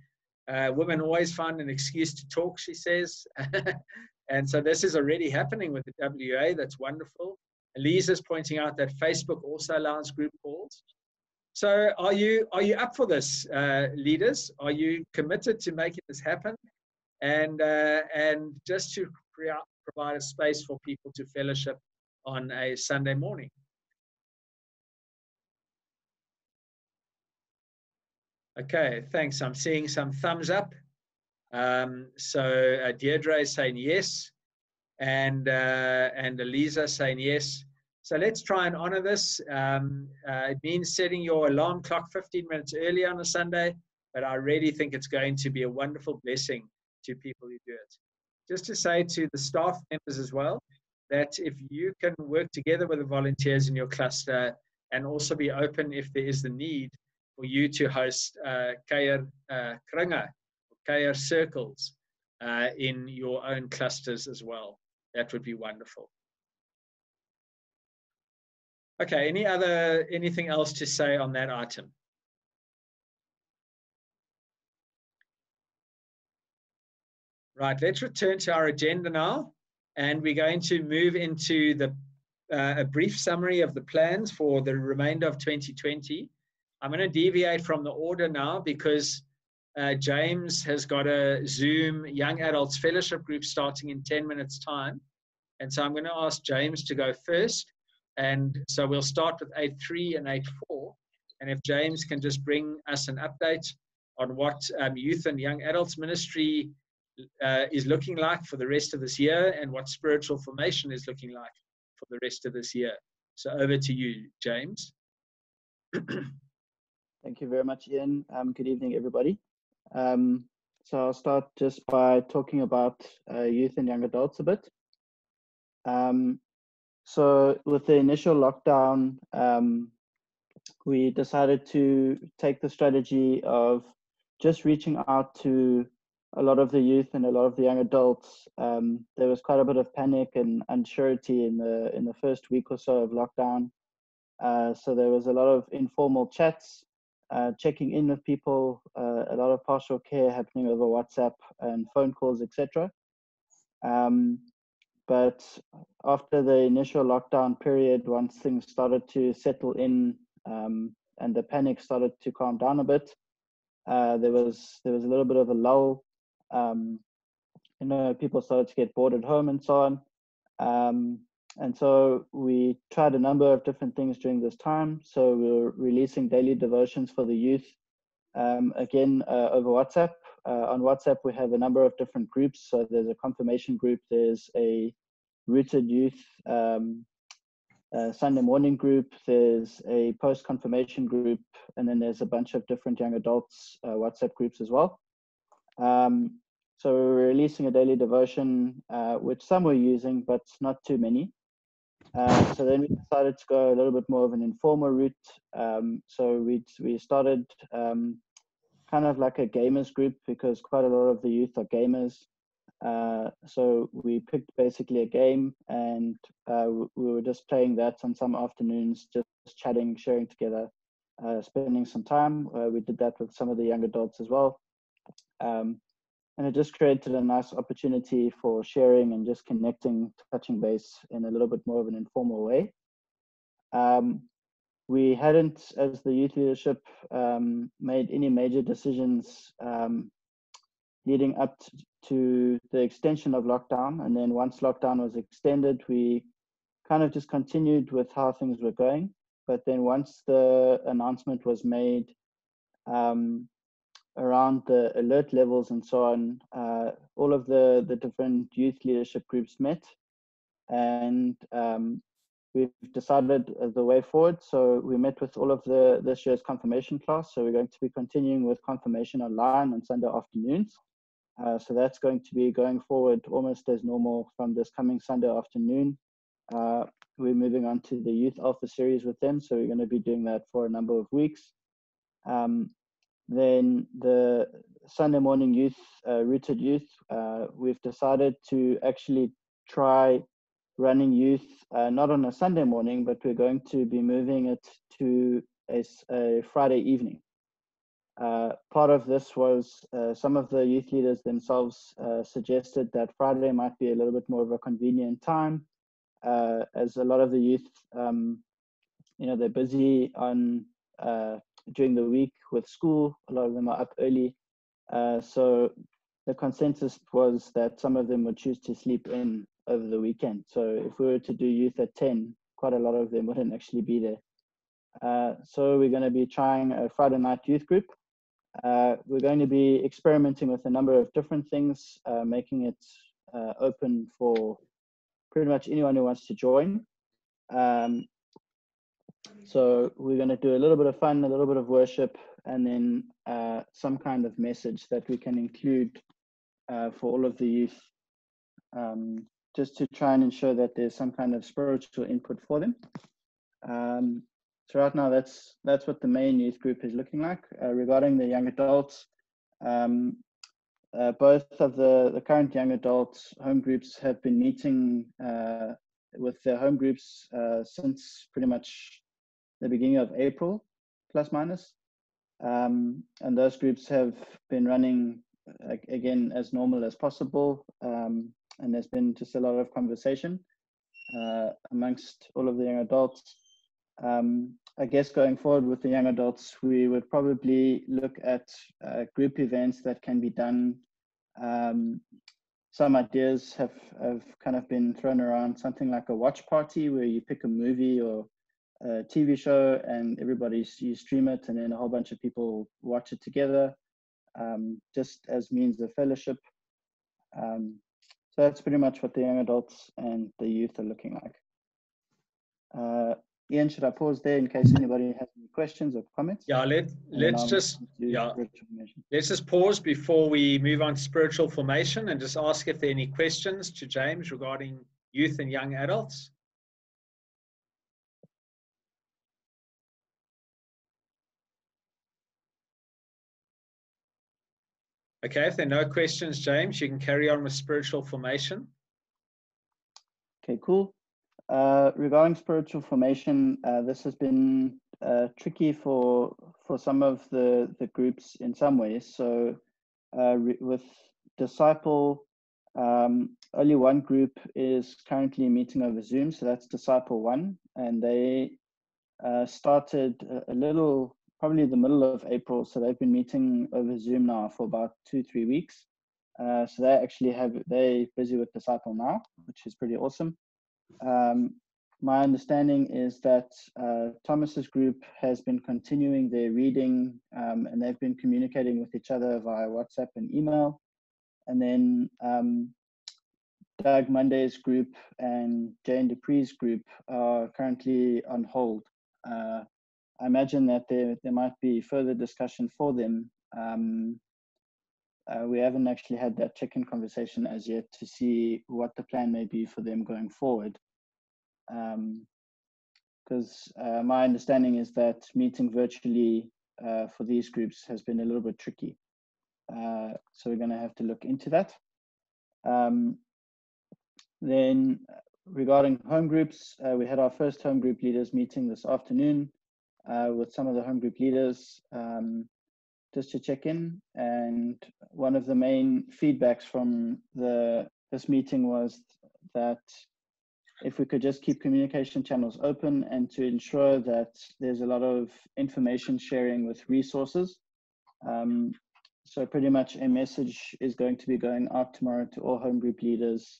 uh, women always find an excuse to talk, she says. <laughs> and so this is already happening with the WA. That's wonderful. Elisa's pointing out that Facebook also allows group calls. So are you are you up for this, uh, leaders? Are you committed to making this happen, and uh, and just to provide a space for people to fellowship on a Sunday morning? Okay, thanks. I'm seeing some thumbs up. Um, so uh, Deirdre is saying yes, and uh, and Elisa saying yes. So let's try and honor this. Um, uh, it means setting your alarm clock 15 minutes early on a Sunday, but I really think it's going to be a wonderful blessing to people who do it. Just to say to the staff members as well, that if you can work together with the volunteers in your cluster and also be open if there is the need for you to host uh, Kuier uh, Kringa, circles uh, in your own clusters as well. That would be wonderful. Okay, any other, anything else to say on that item? Right, let's return to our agenda now, and we're going to move into the uh, a brief summary of the plans for the remainder of 2020. I'm going to deviate from the order now because uh, James has got a Zoom Young Adults Fellowship group starting in 10 minutes' time. And so I'm going to ask James to go first and so we'll start with 8.3 and 8.4. And if James can just bring us an update on what um, youth and young adults ministry uh, is looking like for the rest of this year and what spiritual formation is looking like for the rest of this year. So over to you, James. <clears throat> Thank you very much, Ian. Um, good evening, everybody. Um, so I'll start just by talking about uh, youth and young adults a bit. Um, so with the initial lockdown, um, we decided to take the strategy of just reaching out to a lot of the youth and a lot of the young adults. Um, there was quite a bit of panic and uncertainty in the in the first week or so of lockdown. Uh, so there was a lot of informal chats, uh, checking in with people, uh, a lot of pastoral care happening over WhatsApp and phone calls, etc. Um, but after the initial lockdown period, once things started to settle in um, and the panic started to calm down a bit, uh, there was there was a little bit of a lull. Um, you know, people started to get bored at home and so on. Um, and so we tried a number of different things during this time. So we were releasing daily devotions for the youth, um, again uh, over WhatsApp. Uh, on WhatsApp, we have a number of different groups. So there's a confirmation group, there's a rooted youth um, uh, Sunday morning group, there's a post confirmation group, and then there's a bunch of different young adults uh, WhatsApp groups as well. Um, so we're releasing a daily devotion, uh, which some were using, but not too many. Uh, so then we decided to go a little bit more of an informal route. Um, so we we started um, kind of like a gamers group because quite a lot of the youth are gamers. Uh, so we picked basically a game and uh, we were just playing that on some afternoons, just chatting, sharing together, uh, spending some time. Uh, we did that with some of the young adults as well. Um, and it just created a nice opportunity for sharing and just connecting, touching base in a little bit more of an informal way. Um, we hadn't, as the youth leadership, um, made any major decisions um, leading up to the extension of lockdown. And then once lockdown was extended, we kind of just continued with how things were going. But then once the announcement was made um, around the alert levels and so on, uh, all of the, the different youth leadership groups met and um, we've decided the way forward. So we met with all of the this year's confirmation class. So we're going to be continuing with confirmation online on Sunday afternoons. Uh, so that's going to be going forward almost as normal from this coming Sunday afternoon. Uh, we're moving on to the Youth Alpha series with them. So we're going to be doing that for a number of weeks. Um, then the Sunday morning youth, uh, rooted youth, uh, we've decided to actually try running youth, uh, not on a Sunday morning, but we're going to be moving it to a, a Friday evening. Uh, part of this was uh, some of the youth leaders themselves uh, suggested that Friday might be a little bit more of a convenient time, as a lot of the youth, um, you know, they're busy on uh, during the week with school. A lot of them are up early, so the consensus was that some of them would choose to sleep in over the weekend. So if we were to do youth at 10, quite a lot of them wouldn't actually be there. Uh, so we're going to be trying a Friday night youth group. Uh, we're going to be experimenting with a number of different things, uh, making it uh, open for pretty much anyone who wants to join. Um, so we're going to do a little bit of fun, a little bit of worship, and then uh, some kind of message that we can include uh, for all of the youth um, just to try and ensure that there's some kind of spiritual input for them. Um, so right now, that's that's what the main youth group is looking like. Uh, regarding the young adults, um, uh, both of the, the current young adults home groups have been meeting uh, with their home groups uh, since pretty much the beginning of April, plus minus. Um, and those groups have been running again as normal as possible. Um, and there's been just a lot of conversation uh, amongst all of the young adults. Um, I guess going forward with the young adults, we would probably look at uh, group events that can be done. Um, some ideas have, have kind of been thrown around, something like a watch party where you pick a movie or a TV show and everybody you stream it and then a whole bunch of people watch it together, um, just as means of fellowship. Um, so that's pretty much what the young adults and the youth are looking like. Uh, Ian, should I pause there in case anybody has any questions or comments? Yeah, let let's just yeah let's just pause before we move on to spiritual formation and just ask if there are any questions to James regarding youth and young adults. Okay, if there are no questions, James, you can carry on with spiritual formation. Okay, cool. Uh, regarding spiritual formation, uh, this has been uh, tricky for for some of the the groups in some ways. So, uh, with disciple, um, only one group is currently meeting over Zoom. So that's disciple one, and they uh, started a, a little probably the middle of April. So they've been meeting over Zoom now for about two, three weeks. Uh, so they actually have they busy with Disciple now, which is pretty awesome. Um, my understanding is that uh, Thomas's group has been continuing their reading, um, and they've been communicating with each other via WhatsApp and email. And then um, Doug Monday's group and Jane Dupree's group are currently on hold. Uh, I imagine that there, there might be further discussion for them. Um, uh, we haven't actually had that check-in conversation as yet to see what the plan may be for them going forward. Because um, uh, my understanding is that meeting virtually uh, for these groups has been a little bit tricky. Uh, so we're going to have to look into that. Um, then regarding home groups, uh, we had our first home group leaders meeting this afternoon uh, with some of the home group leaders um, just to check in. And one of the main feedbacks from the this meeting was that if we could just keep communication channels open and to ensure that there's a lot of information sharing with resources. Um, so pretty much a message is going to be going out tomorrow to all home group leaders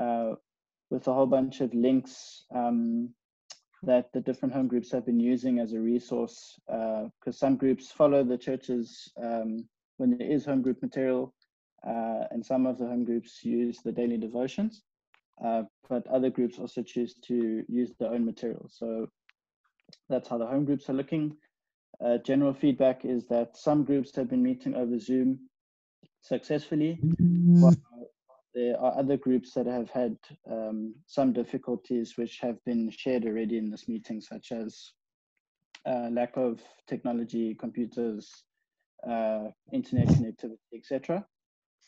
uh, with a whole bunch of links um, that the different home groups have been using as a resource because uh, some groups follow the church's um, when there is home group material, uh, and some of the home groups use the daily devotions, uh, but other groups also choose to use their own material. So that's how the home groups are looking. Uh, general feedback is that some groups have been meeting over Zoom successfully, there are other groups that have had um, some difficulties which have been shared already in this meeting, such as uh, lack of technology, computers, uh, internet connectivity, etc.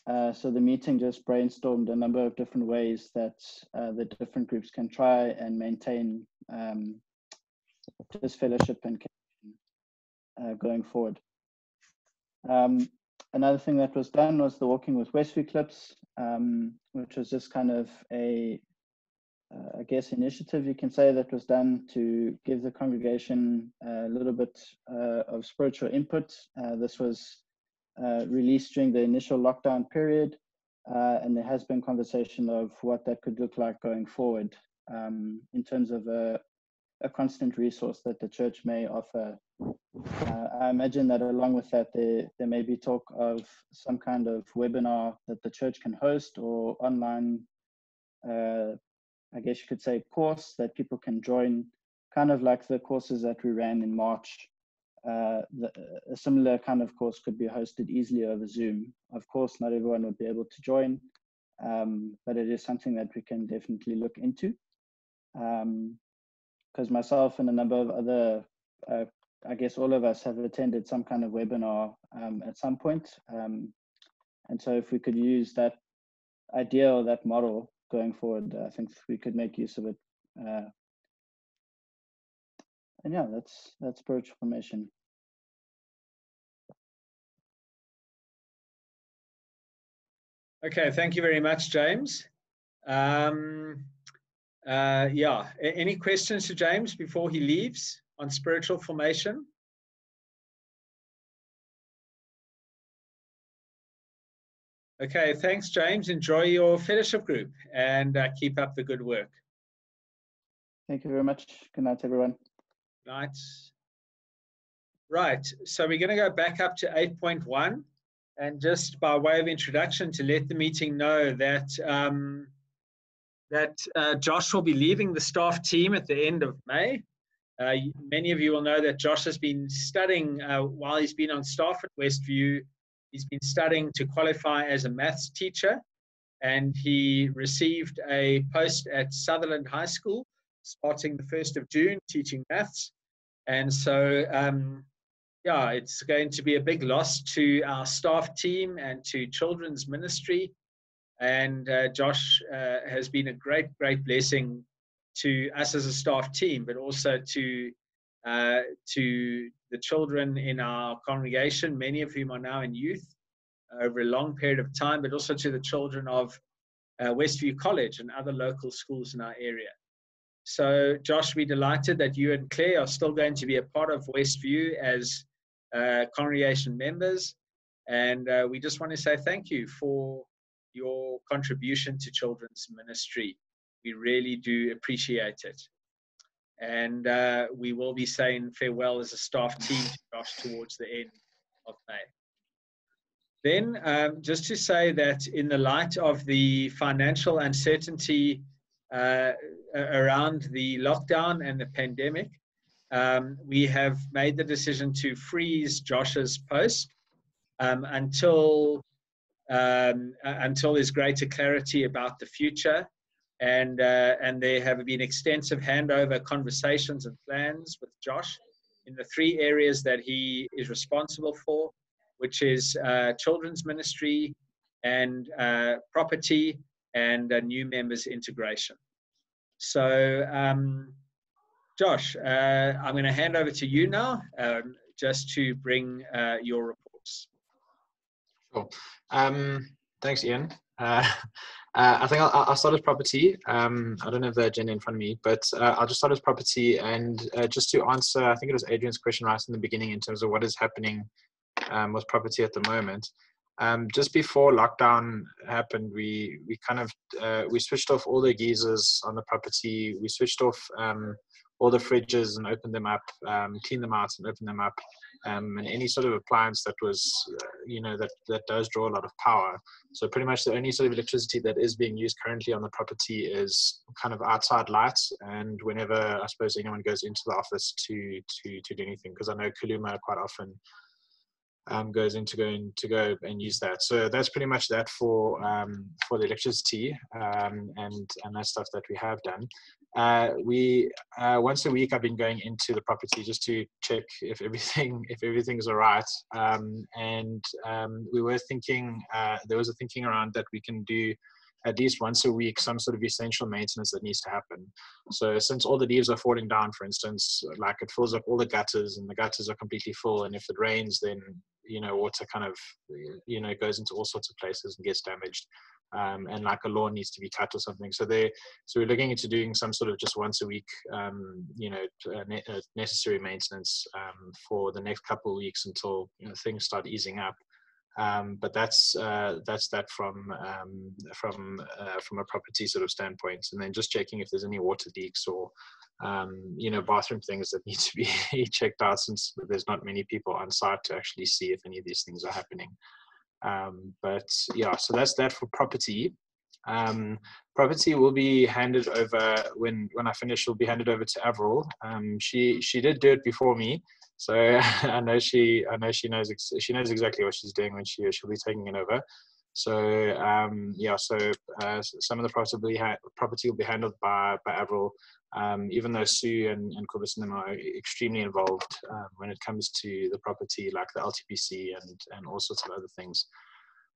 Uh, so the meeting just brainstormed a number of different ways that uh, the different groups can try and maintain um, this fellowship and uh, going forward. Um, another thing that was done was the Walking with Westview clips, um, which was just kind of a, uh, I guess, initiative you can say that was done to give the congregation a little bit uh, of spiritual input. Uh, this was uh, released during the initial lockdown period, uh, and there has been conversation of what that could look like going forward um, in terms of a, a constant resource that the church may offer. Uh, I imagine that along with that, there, there may be talk of some kind of webinar that the church can host or online, uh, I guess you could say, course that people can join, kind of like the courses that we ran in March. Uh, the, a similar kind of course could be hosted easily over Zoom. Of course, not everyone would be able to join, um, but it is something that we can definitely look into. Um, because myself and a number of other, uh, I guess all of us have attended some kind of webinar um, at some point. Um, and so if we could use that idea or that model going forward, I think we could make use of it. Uh, and yeah, that's that's spiritual formation. Okay, thank you very much, James. Um, uh, yeah, any questions to James before he leaves on spiritual formation? Okay, thanks, James. Enjoy your fellowship group and uh, keep up the good work. Thank you very much. Good night, everyone. Night. Right, so we're going to go back up to 8.1. And just by way of introduction, to let the meeting know that um, that uh, Josh will be leaving the staff team at the end of May. Uh, many of you will know that Josh has been studying uh, while he's been on staff at Westview. He's been studying to qualify as a maths teacher, and he received a post at Sutherland High School starting the 1st of June teaching maths. And so, um, yeah, it's going to be a big loss to our staff team and to children's ministry and uh, Josh uh, has been a great, great blessing to us as a staff team, but also to uh, to the children in our congregation, many of whom are now in youth over a long period of time, but also to the children of uh, Westview College and other local schools in our area. So, Josh, we're delighted that you and Claire are still going to be a part of Westview as uh, congregation members. And uh, we just want to say thank you for your contribution to children's ministry. We really do appreciate it. And uh, we will be saying farewell as a staff team to Josh towards the end of May. Then, um, just to say that in the light of the financial uncertainty uh, around the lockdown and the pandemic, um, we have made the decision to freeze Josh's post um, until um, until there's greater clarity about the future. And, uh, and there have been extensive handover conversations and plans with Josh in the three areas that he is responsible for, which is uh, children's ministry and uh, property and new members integration. So, um, Josh, uh, I'm going to hand over to you now um, just to bring uh, your reports. Sure. Um, thanks, Ian. Uh, I think I'll, I'll, start with property. Um, I don't have the agenda in front of me, but uh, I'll just start with property. And uh, just to answer, I think it was Adrian's question right in the beginning in terms of what is happening um, with property at the moment. Um, just before lockdown happened, we we kind of uh, we switched off all the geysers on the property. We switched off um, all the fridges and open them up, um, clean them out and open them up, um, and any sort of appliance that was, uh, you know, that, that does draw a lot of power. So pretty much the only sort of electricity that is being used currently on the property is kind of outside lights. And whenever I suppose anyone goes into the office to to to do anything, because I know Kaluma quite often um, goes in to go to go and use that. So that's pretty much that for um, for the electricity um, and and that stuff that we have done. Uh, we uh, once a week I've been going into the property just to check if everything <laughs> if everything's all right. Um, and um, we were thinking uh, there was a thinking around that we can do at least once a week some sort of essential maintenance that needs to happen. So since all the leaves are falling down, for instance, like it fills up all the gutters and the gutters are completely full, and if it rains, then you know water kind of you know goes into all sorts of places and gets damaged. Um, and like a lawn needs to be cut or something. So they, so we're looking into doing some sort of just once a week, um, you know, ne necessary maintenance um, for the next couple of weeks until you know, things start easing up. Um, but that's uh, that's that from um, from uh, from a property sort of standpoint, and then just checking if there's any water leaks or um, you know bathroom things that <laughs> need to be checked out, since there's not many people on site to actually see if any of these things are happening. Um, but yeah, so that's that for property. Um, property will be handed over when when I finish. Will be handed over to Avril. Um, she she did do it before me, so <laughs> I know she I know she knows she knows exactly what she's doing when she she'll be taking it over. So um, yeah, so uh, some of the property will, be property will be handled by by Avril. Um, even though Sue and, and Kubisinum are extremely involved um, when it comes to the property, like the LTPC and and all sorts of other things.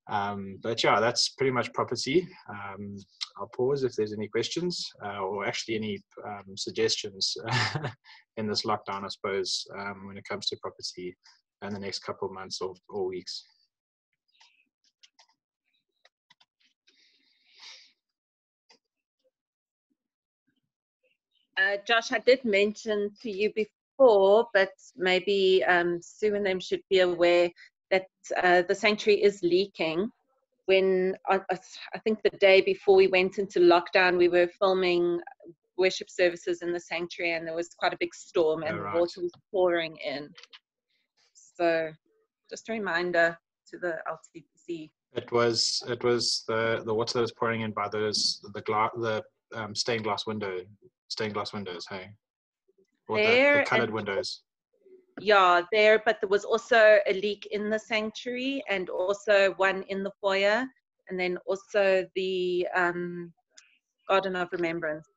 Um, but yeah, that's pretty much property. Um, I'll pause if there's any questions uh, or actually any um, suggestions <laughs> in this lockdown, I suppose, when it comes to property in the next couple of months or, or weeks. Uh, Josh, I did mention to you before, but maybe um, Sue and them should be aware that uh, the sanctuary is leaking. When I, I, think the day before we went into lockdown, we were filming worship services in the sanctuary, and there was quite a big storm, and right. water was pouring in. So, just a reminder to the LTPC. It was it was the the water that was pouring in by those the glass the um, stained glass window stained glass windows. Hey, or there the, the colored windows yeah, there, but there was also a leak in the sanctuary and also one in the foyer, and then also the um, Garden of Remembrance.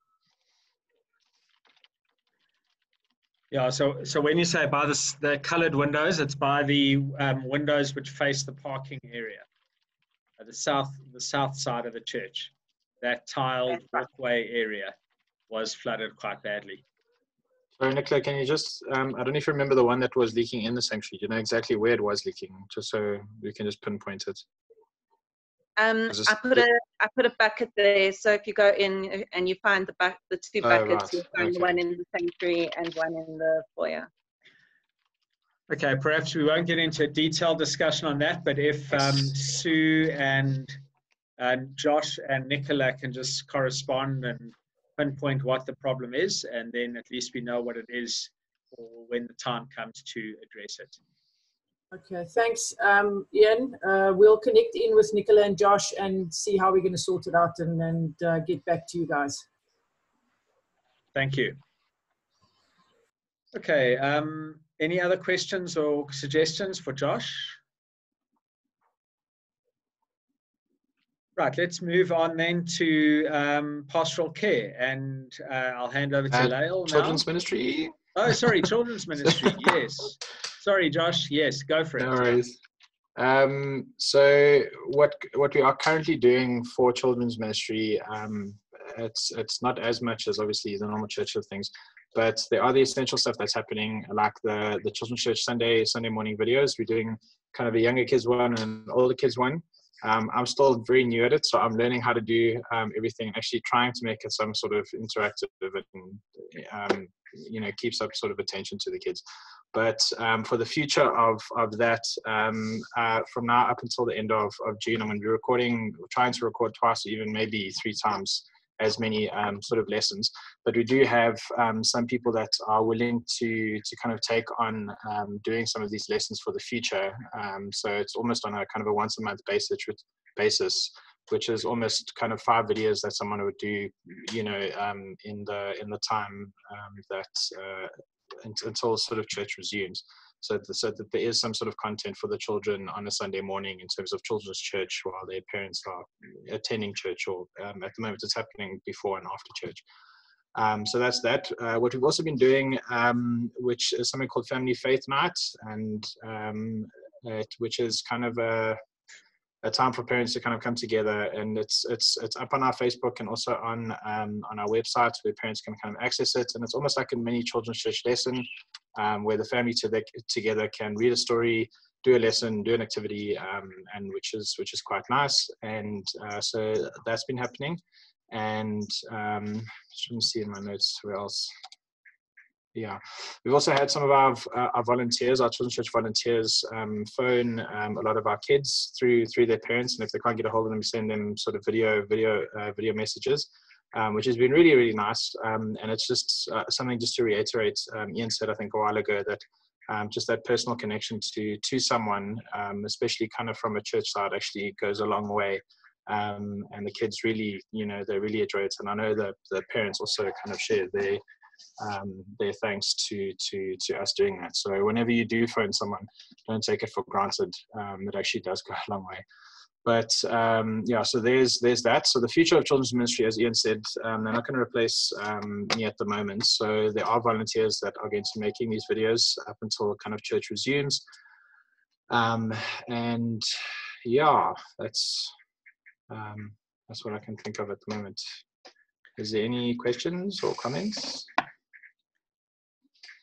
Yeah, so so when you say by the, the colored windows, it's by the um, windows which face the parking area, the south the south side of the church. That tiled walkway area was flooded quite badly. Sorry, Nicola, can you just, um, I don't know if you remember the one that was leaking in the sanctuary. Do you know exactly where it was leaking, just so we can just pinpoint it? Um, I put a I put a bucket there, so if you go in and you find the bu- the two buckets, oh, right. you'll find okay. one in the sanctuary and one in the foyer. Okay, perhaps we won't get into a detailed discussion on that, but if um, Sue and and Josh and Nicola can just correspond and pinpoint what the problem is, and then at least we know what it is for when the time comes to address it. Okay, thanks, um, Ian. Uh, we'll connect in with Nicola and Josh and see how we're going to sort it out and, and uh, get back to you guys. Thank you. Okay, um, any other questions or suggestions for Josh? Right, let's move on then to um, pastoral care, and uh, I'll hand over to uh, Lael now. Children's ministry. Oh, sorry, children's <laughs> ministry. Yes. Sorry, Josh. Yes, go for it. No worries. Um, so what what we are currently doing for children's ministry, um, it's it's not as much as obviously the normal church of things, but there are the essential stuff that's happening, like the the children's church Sunday Sunday morning videos. We're doing kind of a younger kids one and an older kids one. Um, I'm still very new at it, so I'm learning how to do um, everything. Actually, trying to make it some sort of interactive and um, you know keeps up sort of attention to the kids. But um, for the future of of that, um, uh, from now up until the end of, of June, I'm going to be recording, trying to record twice, or even maybe three times as many um, sort of lessons. But we do have um, some people that are willing to to kind of take on um, doing some of these lessons for the future. Um, so it's almost on a kind of a once a month basis basis which is almost kind of five videos that someone would do, you know, um, in the in the time um, that uh, until sort of church resumes. So, so that there is some sort of content for the children on a Sunday morning in terms of children's church while their parents are attending church, or um, at the moment it's happening before and after church. Um, so that's that. Uh, what we've also been doing, um, which is something called Family Faith Night, and um, it, which is kind of a a time for parents to kind of come together. And it's it's it's up on our facebook and also on um, on our website where parents can kind of access it. And it's almost like a mini children's church lesson um, where the family to the, together can read a story do a lesson do an activity um, and which is which is quite nice. And uh, so that's been happening. And um me see in my notes who else yeah, we've also had some of our uh, our volunteers, our children's church volunteers, um, phone um, a lot of our kids through through their parents, and if they can't get a hold of them, send them sort of video video uh, video messages, um, which has been really really nice. Um, and it's just uh, something just to reiterate. Um, Ian said I think a while ago that um, just that personal connection to to someone, especially kind of from a church side, actually goes a long way. and the kids really, you know, they really enjoy it. And I know that the parents also kind of share their um, their thanks to to to us doing that. So whenever you do phone someone, don't take it for granted. Um, it actually does go <laughs> a long way. But um, yeah, so there's there's that. So the future of children's ministry, as Ian said, um, they're not going to replace um, me at the moment. So there are volunteers that are going to be making these videos up until kind of church resumes. Um, and yeah, that's that's what I can think of at the moment. Is there any questions or comments?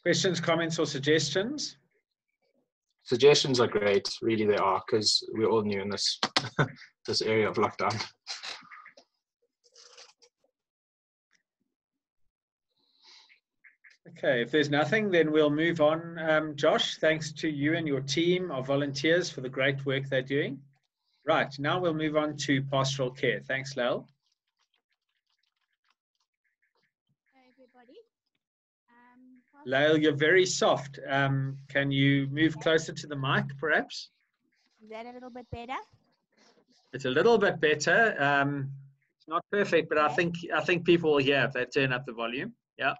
Questions, comments, or suggestions? Suggestions are great, really they are, because we're all new in this <laughs> this area of lockdown. Okay, if there's nothing, then we'll move on. Um, Josh, thanks to you and your team of volunteers for the great work they're doing. Right, now we'll move on to pastoral care. Thanks, Lel. Lael, you're very soft. Um, can you move closer to the mic, perhaps? Is that a little bit better? It's a little bit better. Um, it's not perfect, but okay. I think I think people will hear if they turn up the volume. Yeah.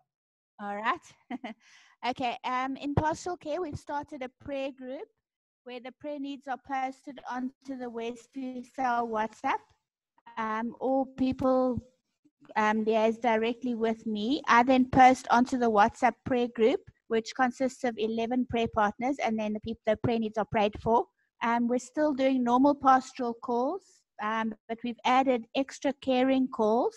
All right. <laughs> okay. Um, in pastoral care, we've started a prayer group where the prayer needs are posted onto the Westview Cell WhatsApp. Um, all people um, liaise directly with me. I then post onto the WhatsApp prayer group, which consists of 11 prayer partners, and then the people, the prayer needs are prayed for. Um, we're still doing normal pastoral calls, um, but we've added extra caring calls.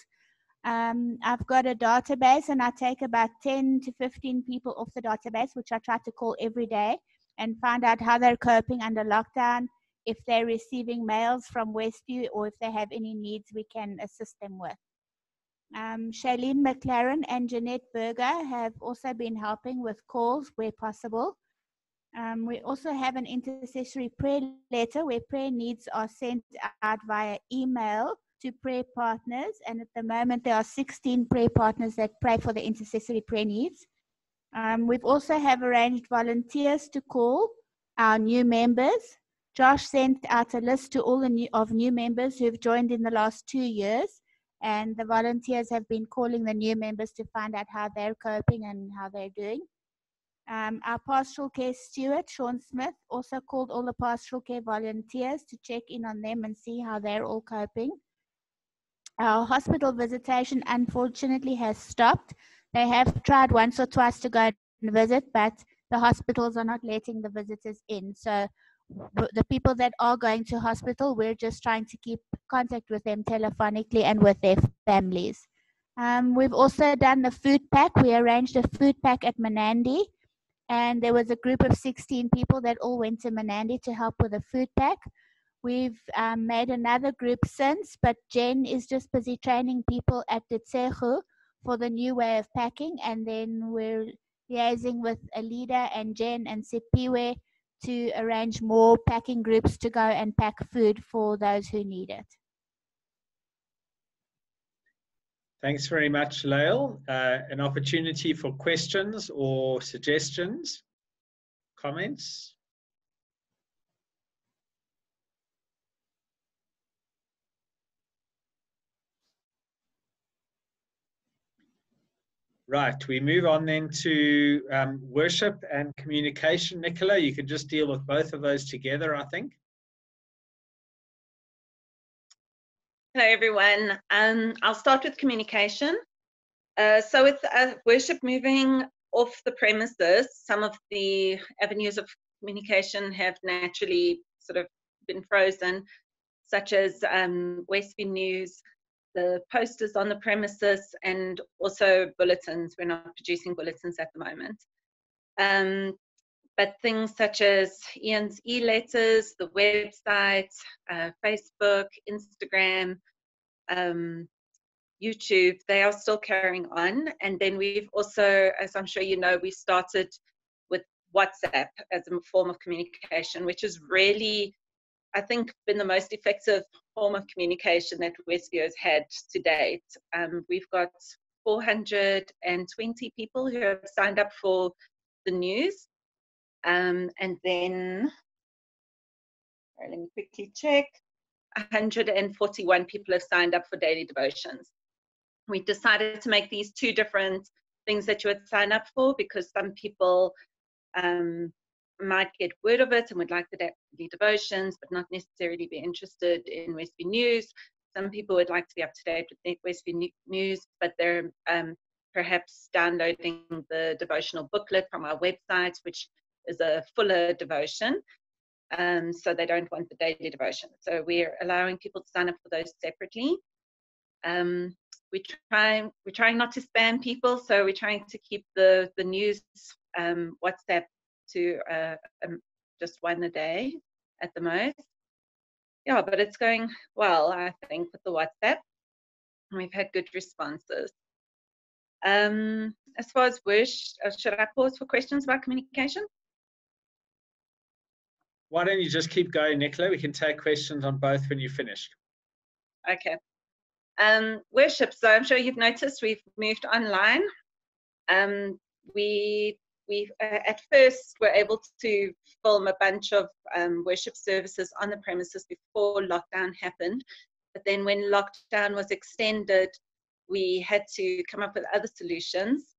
Um, I've got a database, and I take about 10 to 15 people off the database, which I try to call every day and find out how they're coping under lockdown, if they're receiving mails from Westview, or if they have any needs we can assist them with. Um, Shailene McLaren and Jeanette Berger have also been helping with calls where possible. Um, we also have an intercessory prayer letter where prayer needs are sent out via email to prayer partners. And at the moment, there are 16 prayer partners that pray for the intercessory prayer needs. Um, we've also have arranged volunteers to call our new members. Josh sent out a list to all new, of new members who've joined in the last two years and the volunteers have been calling the new members to find out how they're coping and how they're doing. Um, our pastoral care steward, Sean Smith, also called all the pastoral care volunteers to check in on them and see how they're all coping. Our hospital visitation unfortunately has stopped. They have tried once or twice to go and visit, but the hospitals are not letting the visitors in. So the people that are going to hospital, we're just trying to keep contact with them telephonically and with their families. Um, we've also done the food pack. We arranged a food pack at Manandi, and there was a group of 16 people that all went to Manandi to help with the food pack. We've um, made another group since, but Jen is just busy training people at the Tsehu for the new way of packing, and then we're liaising with Alida and Jen and Siphiwe to arrange more packing groups to go and pack food for those who need it. Thanks very much, Lael. Uh, an opportunity for questions or suggestions, comments? Right, we move on then to um, worship and communication. Nicola, you can just deal with both of those together, I think. Hello, everyone. Um, I'll start with communication. Uh, so with uh, worship moving off the premises, some of the avenues of communication have naturally sort of been frozen, such as um, Westview News, the posters on the premises and also bulletins. We're not producing bulletins at the moment. Um, but things such as Ian's e-letters, the website, uh, Facebook, Instagram, um, YouTube, they are still carrying on. And then we've also, as I'm sure you know, we started with WhatsApp as a form of communication, which is really I think, been the most effective form of communication that Westview has had to date. Um, we've got 420 people who have signed up for the news. Um, and then, right, let me quickly check, 141 people have signed up for daily devotions. We decided to make these two different things that you would sign up for because some people um, might get word of it and would like the daily devotions, but not necessarily be interested in Westview News. Some people would like to be up to date with Westview News, but they're um, perhaps downloading the devotional booklet from our website, which is a fuller devotion. Um, so they don't want the daily devotion. So we're allowing people to sign up for those separately. Um, we try we're trying not to spam people, so we're trying to keep the the news um, WhatsApp to uh, um, just one a day at the most. Yeah, but it's going well, I think, with the WhatsApp. We've had good responses. Um, as far as wish, uh, should I pause for questions about communication? Why don't you just keep going, Nicola? We can take questions on both when you finish. Okay. Um, worship, so I'm sure you've noticed we've moved online. Um, we we uh, at first were able to film a bunch of um, worship services on the premises before lockdown happened. But then when lockdown was extended, we had to come up with other solutions.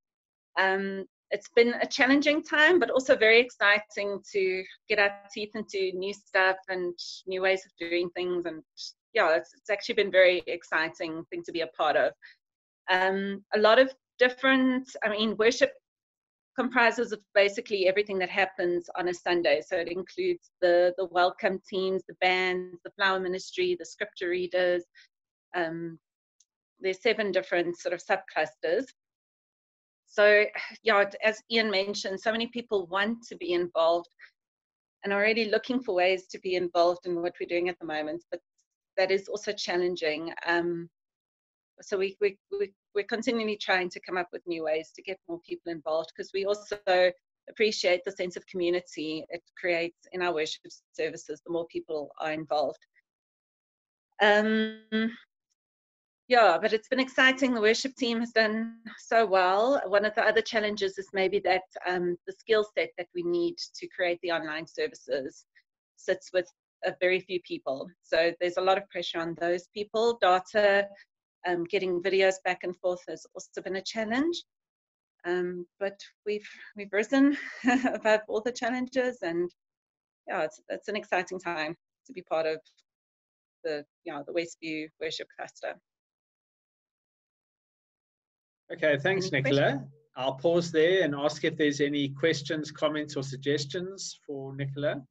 Um, it's been a challenging time, but also very exciting to get our teeth into new stuff and new ways of doing things. And yeah, it's, it's actually been very exciting thing to be a part of. Um, a lot of different, I mean, worship comprises of basically everything that happens on a Sunday. So it includes the, the welcome teams, the bands, the flower ministry, the scripture readers. Um, there's seven different sort of subclusters. So yeah, as Ian mentioned, so many people want to be involved and are already looking for ways to be involved in what we're doing at the moment, but that is also challenging. Um, so we, we, we, we're continually trying to come up with new ways to get more people involved because we also appreciate the sense of community it creates in our worship services the more people are involved. Um, yeah, but it's been exciting. The worship team has done so well. One of the other challenges is maybe that um, the skill set that we need to create the online services sits with a very few people. So there's a lot of pressure on those people. Data um, getting videos back and forth has also been a challenge. Um, but we've we've risen <laughs> above all the challenges, and yeah, it's it's an exciting time to be part of the you know the Westview worship cluster. Okay, thanks, any Nicola. Questions? I'll pause there and ask if there's any questions, comments, or suggestions for Nicola.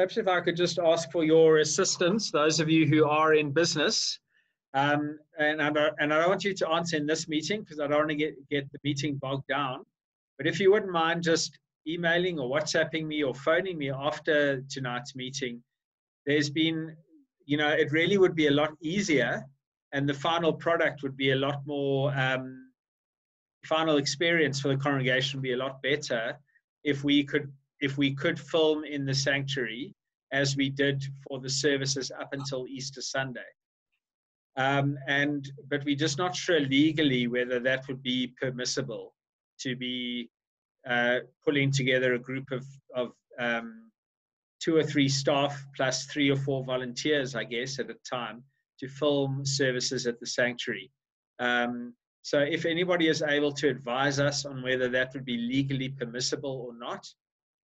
Perhaps if I could just ask for your assistance, those of you who are in business, um, and, I don't, and I don't want you to answer in this meeting because I don't want to get, get the meeting bogged down. But if you wouldn't mind just emailing or WhatsApping me or phoning me after tonight's meeting, there's been, you know, it really would be a lot easier and the final product would be a lot more, um, final experience for the congregation would be a lot better if we could if we could film in the sanctuary as we did for the services up until Easter Sunday. Um, and but we're just not sure legally whether that would be permissible to be uh, pulling together a group of of um, two or three staff plus three or four volunteers, I guess, at a time to film services at the sanctuary. Um, so if anybody is able to advise us on whether that would be legally permissible or not,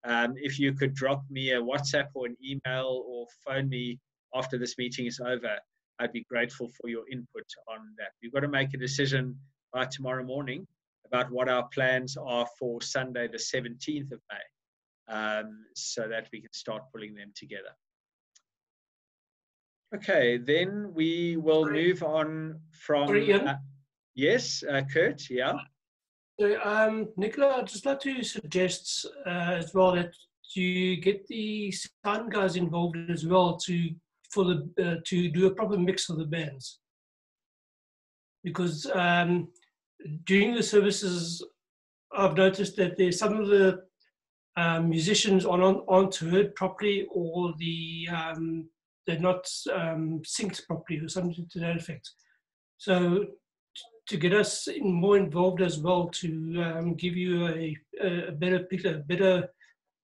um, if you could drop me a WhatsApp or an email or phone me after this meeting is over, I'd be grateful for your input on that. We've got to make a decision by tomorrow morning about what our plans are for Sunday, the 17th of May, um, so that we can start pulling them together. Okay, then we will move on from. Uh, yes, uh, Kurt, yeah. So, um, Nicola, I'd just like to suggest uh, as well that you get the sound guys involved as well to for the uh, to do a proper mix of the bands. Because um, during the services, I've noticed that there's some of the um, musicians aren't, aren't heard properly, or the um, they're not um, synced properly, or something to that effect. So to get us more involved as well to um, give you a, a better picture, better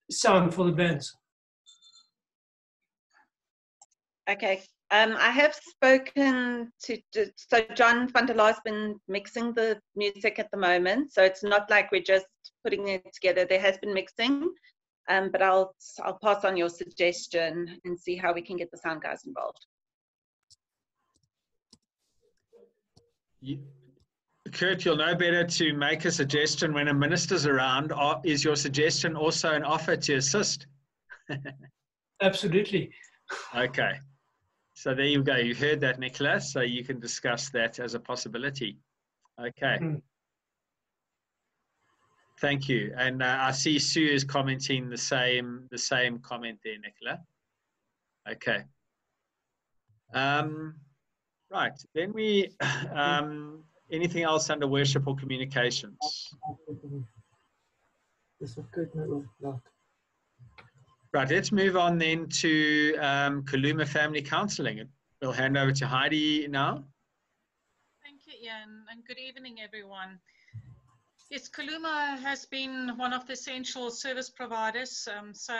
sound for the bands. Okay. Um, I have spoken to, to so John van der Laar's been mixing the music at the moment, so it's not like we're just putting it together. There has been mixing, um, but I'll I'll pass on your suggestion and see how we can get the sound guys involved. You- Kurt, you'll know better to make a suggestion when a minister's around. Is your suggestion also an offer to assist? <laughs> Absolutely. Okay. So there you go. You heard that, Nicola. So you can discuss that as a possibility. Okay. Mm. Thank you. And uh, I see Sue is commenting the same the same comment there, Nicola. Okay. Um, right. Then we <sighs> um, anything else under worship or communications? Right, let's move on then to um, Kaluma Family Counselling. We'll hand over to Heidi now. Thank you, Ian, and good evening, everyone. Yes, Kaluma has been one of the essential service providers. Um, so,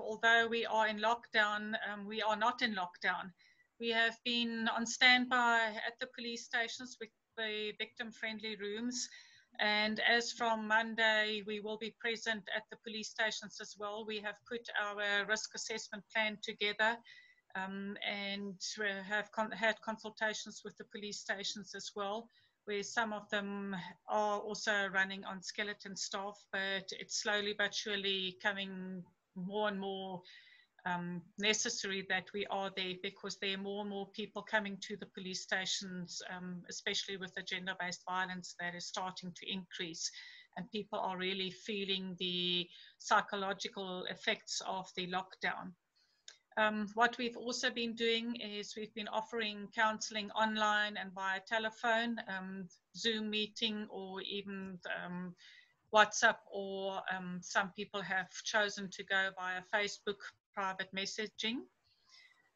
although we are in lockdown, um, we are not in lockdown. We have been on standby at the police stations with the victim friendly rooms. And as from Monday, we will be present at the police stations as well. We have put our risk assessment plan together um, and have con- had consultations with the police stations as well, where some of them are also running on skeleton staff, but it's slowly but surely coming more and more um, necessary that we are there because there are more and more people coming to the police stations, um, especially with the gender based violence that is starting to increase. And people are really feeling the psychological effects of the lockdown. Um, what we've also been doing is we've been offering counseling online and via telephone, um, Zoom meeting, or even um, WhatsApp, or um, some people have chosen to go via Facebook private messaging.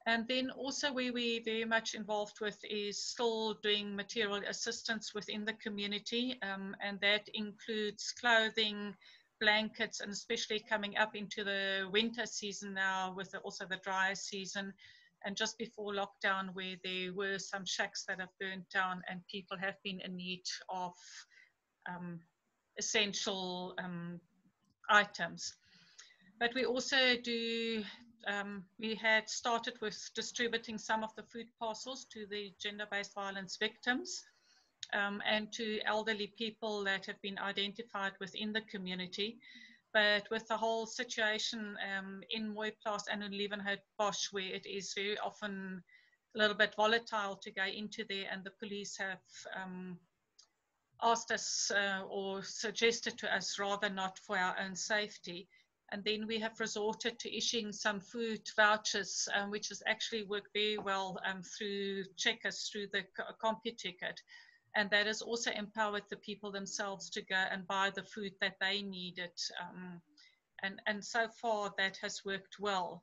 And then also where we're very much involved with is still doing material assistance within the community, um, and that includes clothing, blankets, and especially coming up into the winter season now with the, also the dry season. And just before lockdown, where there were some shacks that have burnt down, and people have been in need of um, essential um, items. But we also do, um, we had started with distributing some of the food parcels to the gender-based violence victims um, and to elderly people that have been identified within the community. But with the whole situation um, in Mooiplaas and in Leeuwenhoek Bosch, where it is very often a little bit volatile to go into there, and the police have um, asked us uh, or suggested to us rather not for our own safety. And then we have resorted to issuing some food vouchers, um, which has actually worked very well um, through checkers through the CompuTicket. And that has also empowered the people themselves to go and buy the food that they needed. Um, and, and so far, that has worked well.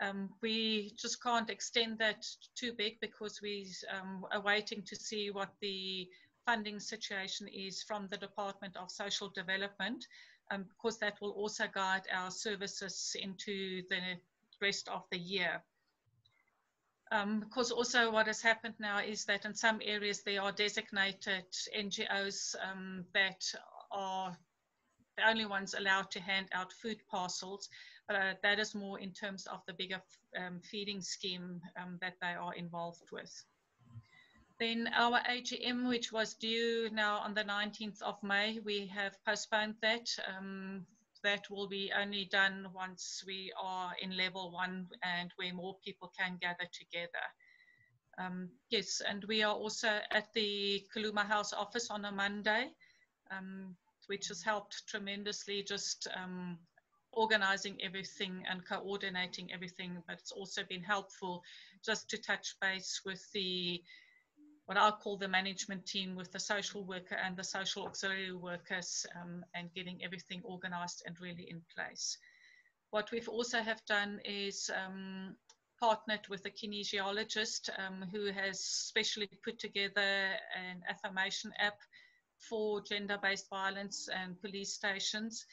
Um, we just can't extend that too big because we um, are waiting to see what the funding situation is from the Department of Social Development, um, because that will also guide our services into the rest of the year. Um, because also what has happened now is that in some areas there are designated NGOs um, that are the only ones allowed to hand out food parcels, but uh, that is more in terms of the bigger um, feeding scheme um, that they are involved with. Then our AGM, which was due now on the 19th of May, we have postponed that. Um, that will be only done once we are in level one and where more people can gather together. Um, yes, and we are also at the Kaluma House office on a Monday, um, which has helped tremendously just um, organizing everything and coordinating everything, but it's also been helpful just to touch base with the what I call the management team with the social worker and the social auxiliary workers um, and getting everything organized and really in place. What we've also have done is um, partnered with a kinesiologist um, who has specially put together an affirmation app for gender-based violence and police stations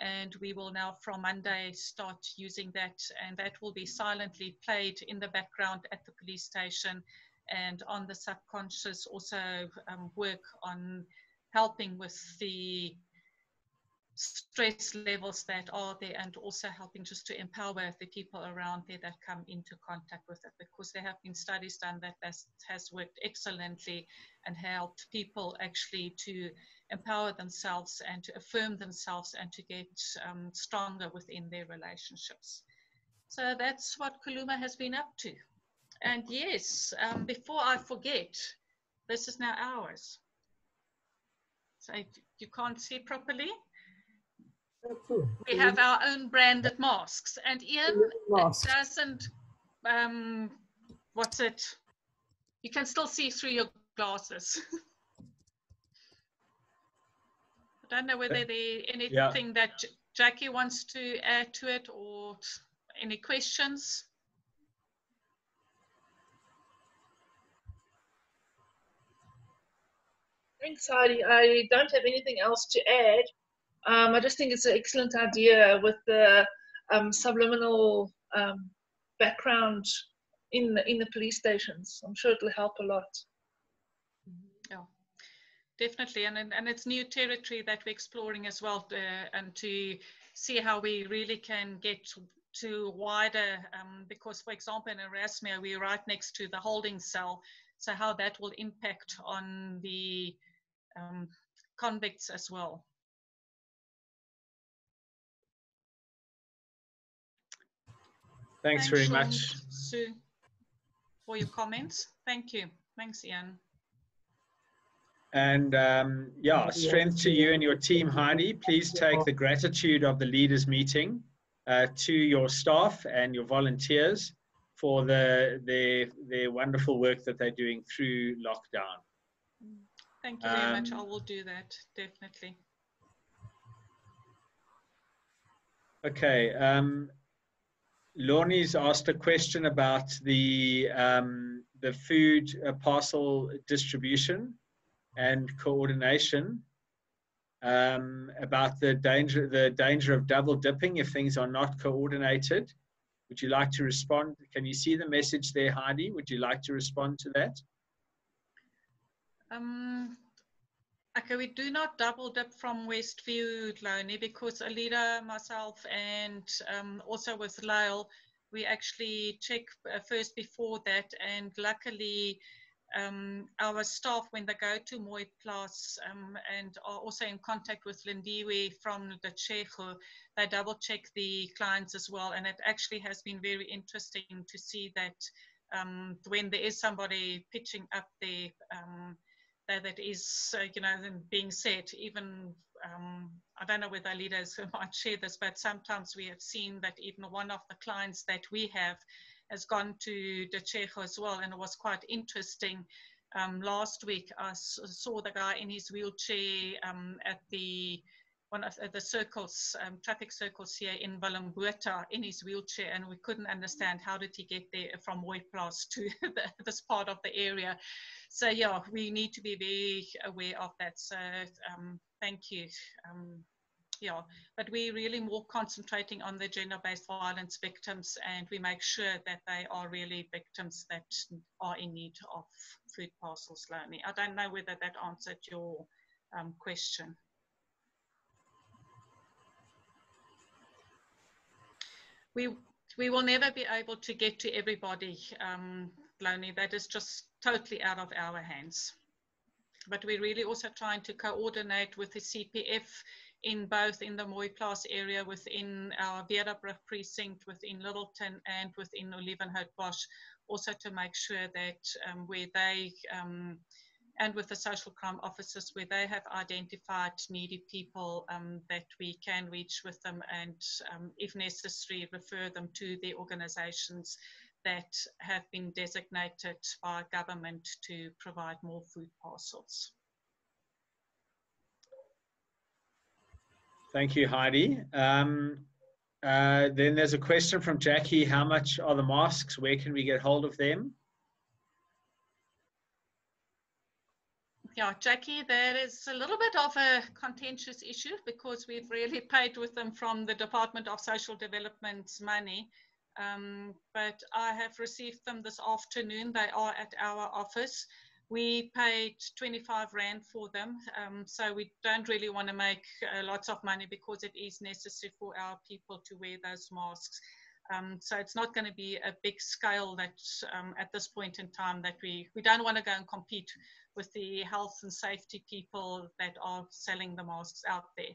and we will now from Monday start using that and that will be silently played in the background at the police station and on the subconscious also um, work on helping with the stress levels that are there and also helping just to empower the people around there that come into contact with it because there have been studies done that has worked excellently and helped people actually to empower themselves and to affirm themselves and to get um, stronger within their relationships. So that's what Kaluma has been up to. And yes, um, before I forget, this is now ours. So you can't see properly. We have our own branded masks. And Ian, it doesn't, um, what's it? You can still see through your glasses. <laughs> I don't know whether there anything yeah. that Jackie wants to add to it or any questions. Heidi. I don't have anything else to add. Um, I just think it's an excellent idea with the um, subliminal um, background in the, in the police stations. I'm sure it'll help a lot. Yeah, definitely, and and it's new territory that we're exploring as well, uh, and to see how we really can get to wider. Um, because, for example, in Erasmia, we're right next to the holding cell, so how that will impact on the um, convicts as well. Thanks, Thanks very much. Sue, for your comments. Thank you. Thanks, Ian. And um, yeah, strength to you and your team, Heidi. Please take the gratitude of the leaders meeting uh, to your staff and your volunteers for the, their, their wonderful work that they're doing through lockdown. Thank you very um, much. I will do that, definitely. Okay. Um, Lornie's asked a question about the um, the food uh, parcel distribution and coordination um, about the danger the danger of double dipping if things are not coordinated. Would you like to respond? Can you see the message there, Heidi? Would you like to respond to that? Um, okay, we do not double dip from Westview, Loni, because Alida, myself, and um, also with Lyle, we actually check uh, first before that. And luckily, um, our staff, when they go to Mooiplaas um, and are also in contact with Lindiwe from the Checho, they double check the clients as well. And it actually has been very interesting to see that um, when there is somebody pitching up there, um, that, is, uh, you know, being said, even, um, I don't know whether leaders <laughs> might share this, but sometimes we have seen that even one of the clients that we have has gone to the Checho as well, and it was quite interesting. Um, last week, I saw the guy in his wheelchair um, at the one of the circles, um, traffic circles here in Willem-Botha in his wheelchair, and we couldn't understand how did he get there from Mooiplaas to <laughs> the, this part of the area. So yeah, we need to be very aware of that. So um, thank you. Um, yeah, but we're really more concentrating on the gender-based violence victims and we make sure that they are really victims that are in need of food parcels, Loni. I don't know whether that answered your um, question. We, we will never be able to get to everybody, um, Loni. That is just totally out of our hands. But we're really also trying to coordinate with the CPF in both in the Moy Mooiplaas area, within our Wierdabrug precinct, within Lyttelton and within Olievenhout Olievenhoutbosch, also to make sure that um, where they, um, and with the social crime officers, where they have identified needy people um, that we can reach with them and um, if necessary, refer them to the organizations that have been designated by government to provide more food parcels. Thank you, Heidi. Um, uh, then there's a question from Jackie. How much are the masks? Where can we get hold of them? Yeah, Jackie, there is a little bit of a contentious issue because we've really <laughs> paid with them from the Department of Social Development's money. Um, but I have received them this afternoon. They are at our office. We paid 25 Rand for them, um, so we don't really want to make uh, lots of money because it is necessary for our people to wear those masks. Um, so it's not going to be a big scale that um, at this point in time that we, we don't want to go and compete with the health and safety people that are selling the masks out there.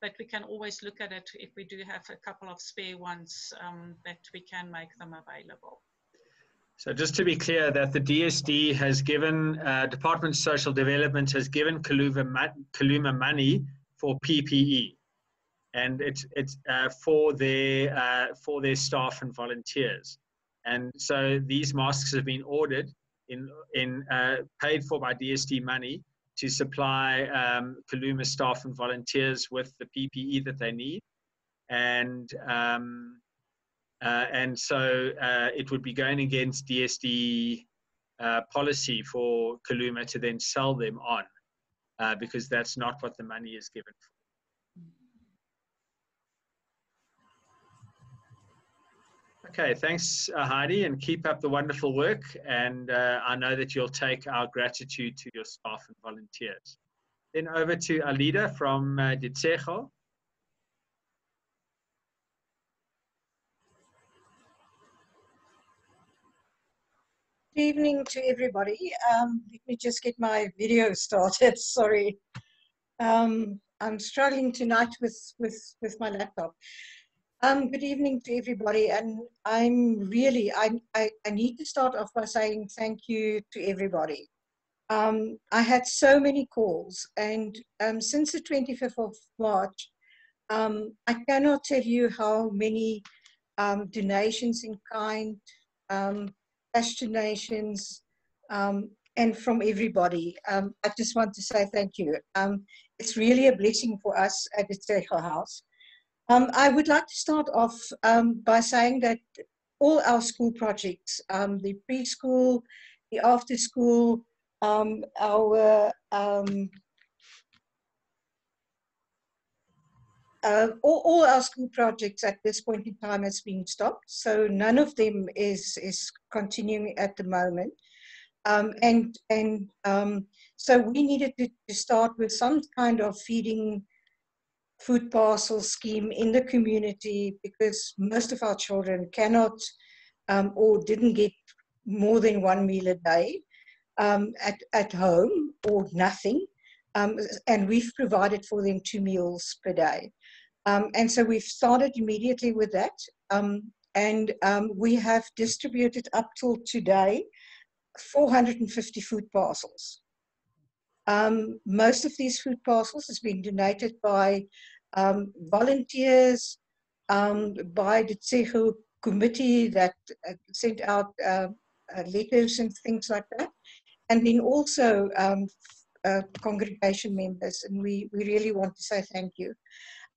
But we can always look at it if we do have a couple of spare ones um, that we can make them available. So just to be clear that the DSD has given, uh, Department of Social Development has given Kaluma, Kaluma money for PPE and it's, it's uh, for, their, uh, for their staff and volunteers. And so these masks have been ordered in, in uh, paid for by DSD money to supply um, Kaluma staff and volunteers with the PPE that they need. And um, uh, and so uh, it would be going against DSD uh, policy for Kaluma to then sell them on uh, because that's not what the money is given for. Okay, thanks, uh, Heidi, and keep up the wonderful work. And uh, I know that you'll take our gratitude to your staff and volunteers. Then over to Alida from uh, Ditsecho. Good evening to everybody. Um, let me just get my video started. <laughs> Sorry. Um, I'm struggling tonight with, with, with my laptop. Um, good evening to everybody. And I'm really, I, I, I need to start off by saying thank you to everybody. Um, I had so many calls and um, since the 25th of March, um, I cannot tell you how many um, donations in kind, um, cash donations, and from everybody. I just want to say thank you. It's really a blessing for us at the Tejo House. Um, I would like to start off um, by saying that all our school projects, um, the preschool, the after school, our Uh, all, all, our school projects at this point in time has been stopped, so none of them is is continuing at the moment. Um, and and um, so we needed to, to, start with some kind of feeding food parcel scheme in the community because most of our children cannot um, or didn't get more than one meal a day um, at, at home or nothing. Um, and we've provided for them two meals per day. Um, and so we've started immediately with that. Um, and um, we have distributed up till today 450 food parcels. Um, most of these food parcels has been donated by um, volunteers, um, by the Tsehu committee that uh, sent out uh, uh, letters and things like that. And then also uh, congregation members, and we, we really want to say thank you.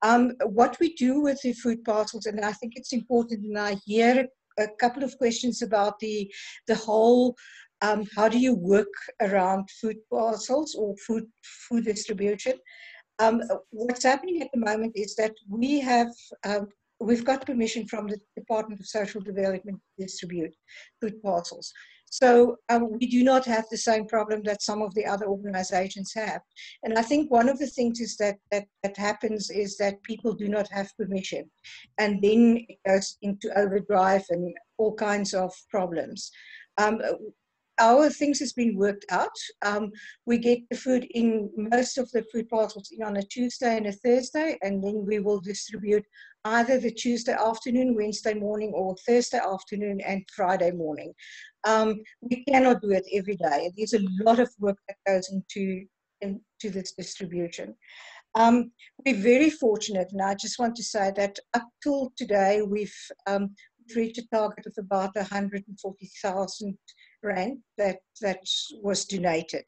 Um, what we do with the food parcels, and I think it's important, and I hear a, a couple of questions about the, the whole um, how do you work around food parcels or food, food distribution. Um, what's happening at the moment is that we have um, we've got permission from the Department of Social Development to distribute food parcels. So um, we do not have the same problem that some of the other organizations have. And I think one of the things is that, that, that happens is that people do not have permission. And then it goes into overdrive and all kinds of problems. Um, our things has been worked out. Um, we get the food in most of the food parcels in on a Tuesday and a Thursday, and then we will distribute either the Tuesday afternoon, Wednesday morning, or Thursday afternoon and Friday morning. Um, we cannot do it every day. There's a lot of work that goes into, into this distribution. Um, we're very fortunate, and I just want to say that up till today, we've, um, reached a target of about 140,000 rand that, that was donated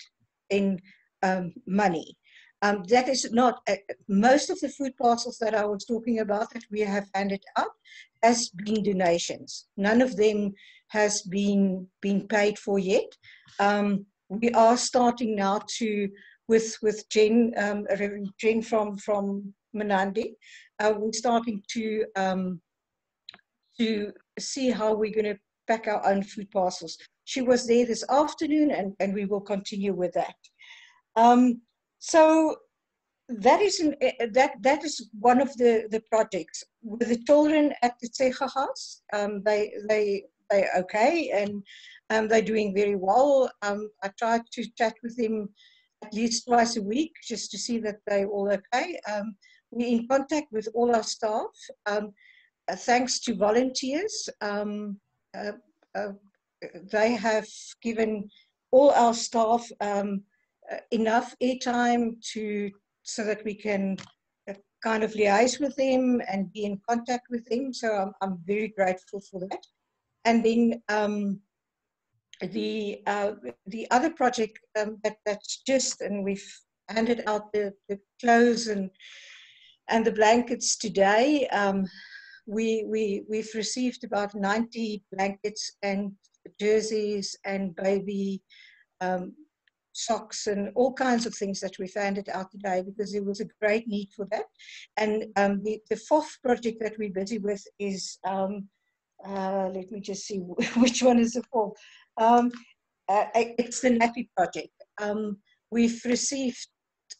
in um, money. Um, that is not, uh, most of the food parcels that I was talking about that we have handed out has been donations. None of them has been, been paid for yet. Um, we are starting now to, with, with Jen, um, Jen from, from Manandi, uh, we're starting to, um, to see how we're going to pack our own food parcels. She was there this afternoon and, and we will continue with that. Um, so that is an, eh, that that is one of the the projects with the children at the Tsecha house. Um, they they they okay and um, they're doing very well. Um, I try to chat with them at least twice a week just to see that they're all okay. Um, we're in contact with all our staff. Uh, thanks to volunteers, um, uh, uh, they have given all our staff um, enough airtime to so that we can uh, kind of liaise with them and be in contact with them. So I'm, I'm very grateful for that. And then um, the uh, the other project um, that, that's just, and we've handed out the, the clothes and and the blankets today. Um, we, we, we've received about 90 blankets and jerseys and baby um, socks and all kinds of things that we handed out today because there was a great need for that. And um, the, the fourth project that we're busy with is, um, uh, let me just see <laughs> which one is the fourth. Um, uh, it's the nappy project. Um, we've received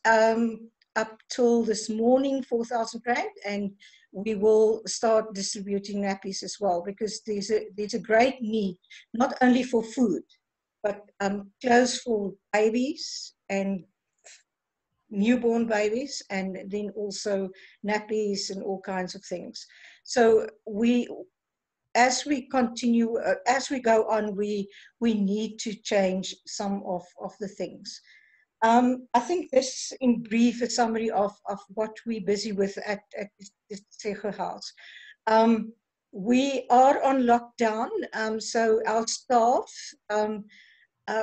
um, up till this morning 4,000 rand and we will start distributing nappies as well because there's a, there's a great need, not only for food, but um, clothes for babies and newborn babies and then also nappies and all kinds of things. So we, as we continue, uh, as we go on, we, we need to change some of, of the things. Um, I think this, in brief, a summary of, of what we're busy with at, at Tsecha House. Um, we are on lockdown, um, so our staff um, uh,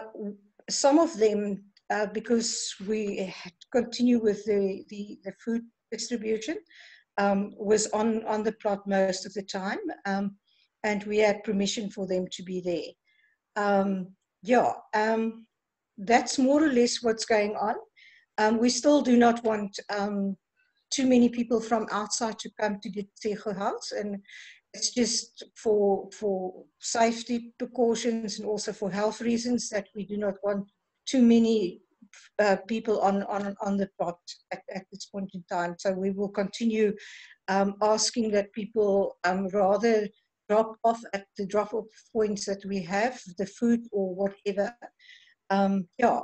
some of them, uh, because we continue with the, the, the food distribution, um, was on, on the plot most of the time, um, and we had permission for them to be there. Yeah, that's more or less what's going on. Um, we still do not want um, too many people from outside to come to the Tsecha house, and it's just for for safety precautions and also for health reasons that we do not want too many uh, people on, on, on the plot at, at, this point in time. So we will continue um, asking that people um, rather drop off at the drop off points that we have, the food or whatever. Um, yeah.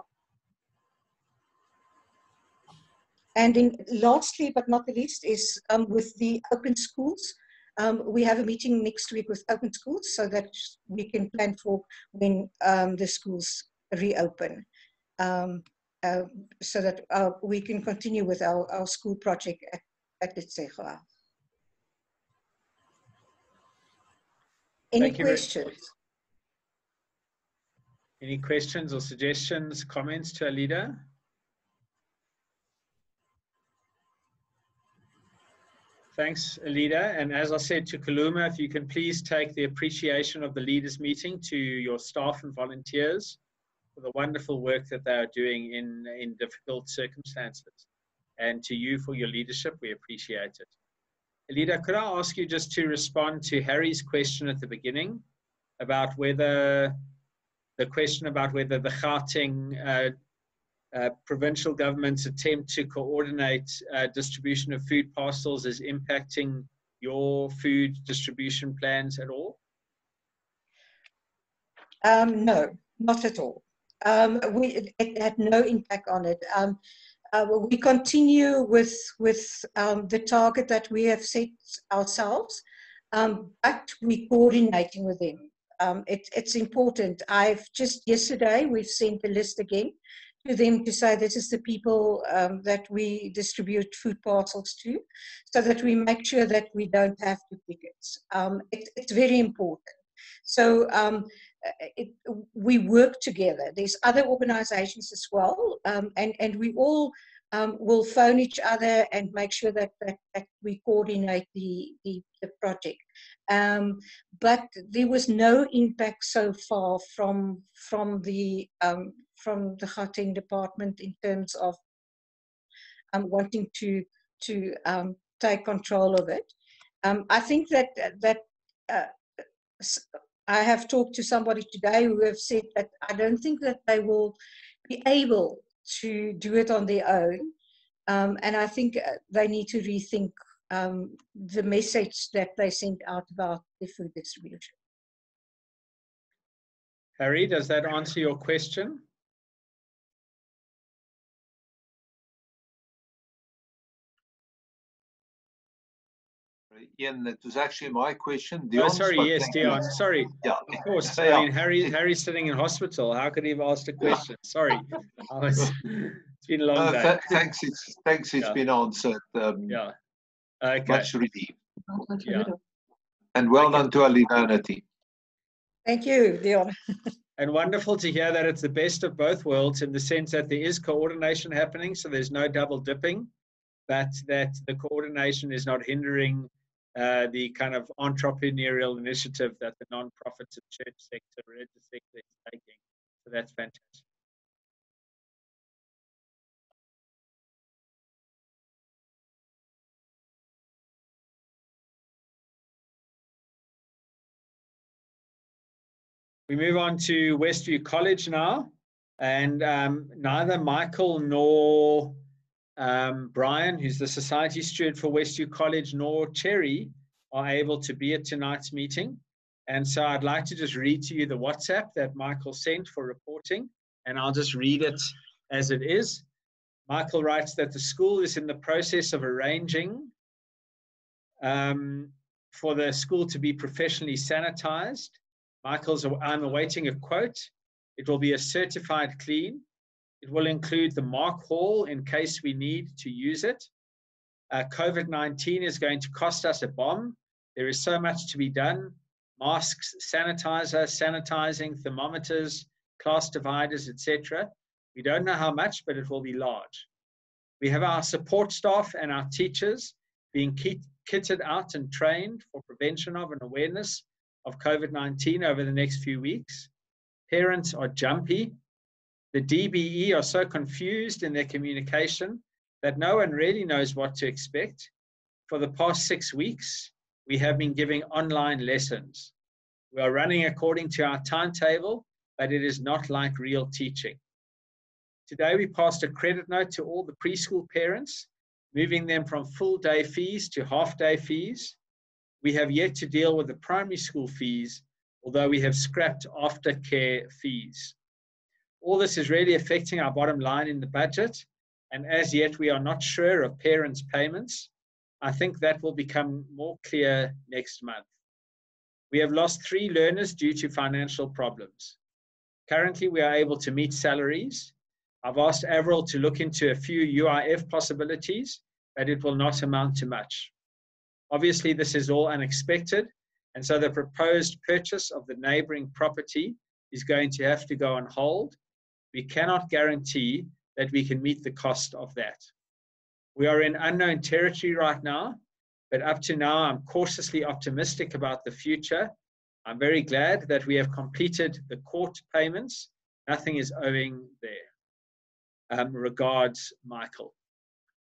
And in, lastly, but not the least, is um, with the open schools. Um, we have a meeting next week with Open Schools so that we can plan for when um, the schools reopen. Um, uh, so that uh, we can continue with our, our school project at, at the Any questions? Any questions or suggestions, comments to Alida? Thanks, Alida. And as I said to Kaluma, if you can please take the appreciation of the leaders meeting to your staff and volunteers for the wonderful work that they are doing in, in difficult circumstances. And to you for your leadership, we appreciate it. Alida, could I ask you just to respond to Harry's question at the beginning about whether the question about whether the Gauteng uh, uh, provincial government's attempt to coordinate uh, distribution of food parcels is impacting your food distribution plans at all? Um, no, not at all. Um, we, it had no impact on it. Um, uh, we continue with, with um, the target that we have set ourselves, um, but we're coordinating with them. Um, it, it's important. I've just yesterday, we've sent the list again to them to say this is the people um, that we distribute food parcels to, so that we make sure that we don't have duplicates. Um, it, it's very important. So um, it, we work together. There's other organizations as well, um, and, and we all um, will phone each other and make sure that, that, that we coordinate the, the, the project. Um, but there was no impact so far from, from the um, from the Gauteng department in terms of um, wanting to to um, take control of it. Um, I think that that uh, I have talked to somebody today who have said that I don't think that they will be able to do it on their own, um, and I think uh, they need to rethink um, the message that they sent out about the food distribution. Harry, does that answer your question? Ian, that was actually my question. oh, sorry, yes, Dion. Sorry. Yeah. Of course. <laughs> I mean, Harry, Harry's sitting in hospital. How could he have asked a question? Yeah. Sorry. <laughs> Was, it's been a long uh, day. Th thanks. It's thanks. It's yeah. been answered. Um, yeah. Okay. Much relieved. Yeah. And well Thank done to Alina team. Thank you, Dion. <laughs> and wonderful to hear that it's the best of both worlds in the sense that there is coordination happening, so there's no double dipping, but that the coordination is not hindering uh, the kind of entrepreneurial initiative that the nonprofits and church sector, religious sector is taking. So that's fantastic. We move on to Westview College now, and um, neither Michael nor um, Brian, who's the Society Steward for Westview College, nor Cherry are able to be at tonight's meeting. And so I'd like to just read to you the WhatsApp that Michael sent for reporting, and I'll just read it as it is. Michael writes that the school is in the process of arranging um, for the school to be professionally sanitized. Michael's, I'm awaiting a quote. It will be a certified clean. It will include the mark hall in case we need to use it. Uh, COVID 19 is going to cost us a bomb. There is so much to be done masks, sanitizer, sanitizing, thermometers, class dividers, etc. We don't know how much, but it will be large. We have our support staff and our teachers being kitted out and trained for prevention of and awareness of COVID 19 over the next few weeks. Parents are jumpy the DBE are so confused in their communication that no one really knows what to expect. For the past six weeks, we have been giving online lessons. We are running according to our timetable, but it is not like real teaching. Today, we passed a credit note to all the preschool parents, moving them from full day fees to half day fees. We have yet to deal with the primary school fees, although we have scrapped aftercare fees. All this is really affecting our bottom line in the budget, and as yet we are not sure of parents' payments. I think that will become more clear next month. We have lost three learners due to financial problems. Currently, we are able to meet salaries. I've asked Avril to look into a few UIF possibilities, but it will not amount to much. Obviously, this is all unexpected, and so the proposed purchase of the neighboring property is going to have to go on hold we cannot guarantee that we can meet the cost of that. We are in unknown territory right now, But up to now, I'm cautiously optimistic about the future. I'm very glad that we have completed the court payments. Nothing is owing there. Um, regards, Michael.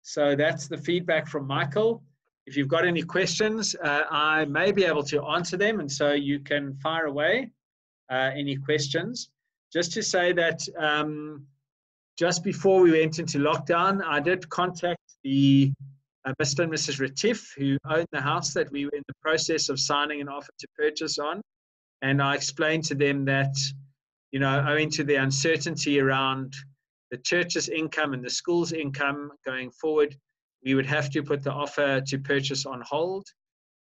So that's the feedback from Michael. If you've got any questions, uh, I may be able to answer them, and so you can fire away uh, any questions. Just to say that um, just before we went into lockdown, I did contact the uh, Mr. and Mrs. Retief, who owned the house that we were in the process of signing an offer to purchase on. And I explained to them that, you know, owing to the uncertainty around the church's income and the school's income going forward, we would have to put the offer to purchase on hold.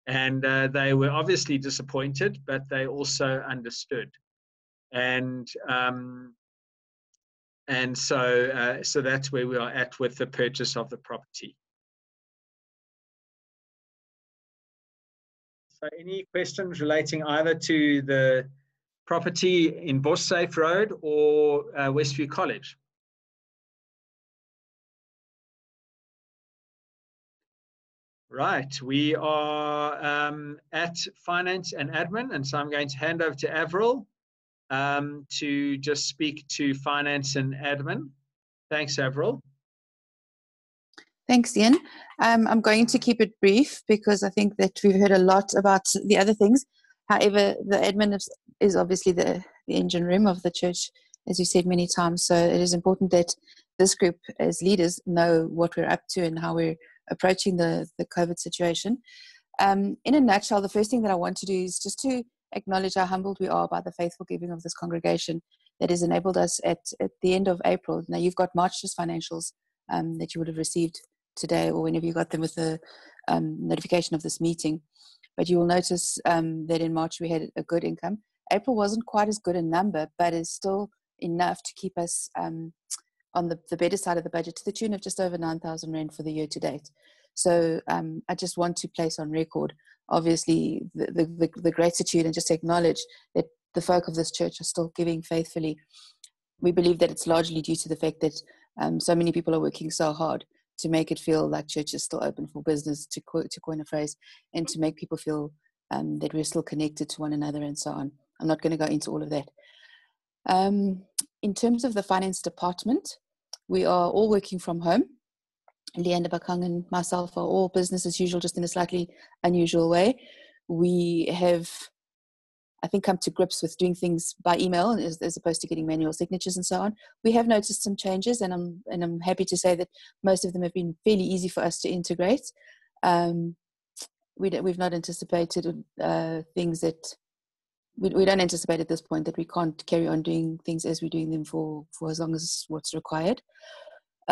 And uh, they were obviously disappointed, but they also understood. And um, and so uh, so that's where we are at with the purchase of the property. So any questions relating either to the property in Bossafe Road or uh, Westview College? Right, we are um, at finance and admin, and so I'm going to hand over to Avril um, to just speak to finance and admin. Thanks, Avril. Thanks, Ian. Um, I'm going to keep it brief because I think that we've heard a lot about the other things. However, the admin is, obviously the, the engine room of the church, as you said many times. So it is important that this group, as leaders, know what we're up to and how we're approaching the, the COVID situation. Um, in a nutshell, the first thing that I want to do is just to acknowledge how humbled we are by the faithful giving of this congregation that has enabled us at, at the end of April. Now, you've got March's financials um, that you would have received today or whenever you got them with the um, notification of this meeting. But you will notice um, that in March we had a good income. April wasn't quite as good a number, but is still enough to keep us um, on the, the better side of the budget to the tune of just over 9,000 Rand for the year to date. So um, I just want to place on record, obviously, the, the, the, gratitude and just acknowledge that the folk of this church are still giving faithfully. We believe that it's largely due to the fact that um, so many people are working so hard to make it feel like church is still open for business, to, co- to coin a phrase, and to make people feel um, that we're still connected to one another and so on. I'm not going to go into all of that. Um, in terms of the finance department, we are all working from home. Leander Bakang and myself are all business as usual, just in a slightly unusual way. We have, I think, come to grips with doing things by email as, as opposed to getting manual signatures and so on. We have noticed some changes, and I'm and I'm happy to say that most of them have been fairly easy for us to integrate. Um, we we've not anticipated uh, things that we, we don't anticipate at this point that we can't carry on doing things as we're doing them for, for as long as what's required,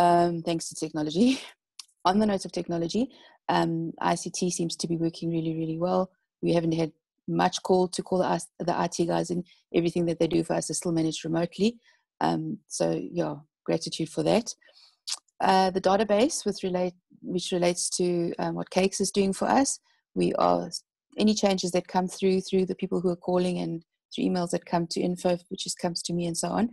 um, thanks to technology. <laughs> On the note of technology, um, ICT seems to be working really, really well. We haven't had much call to call us the IT guys and everything that they do for us is still managed remotely. Um, so yeah, gratitude for that. Uh, the database with relate, which relates to um, what Cakes is doing for us, we are any changes that come through through the people who are calling and through emails that come to info, which just comes to me and so on.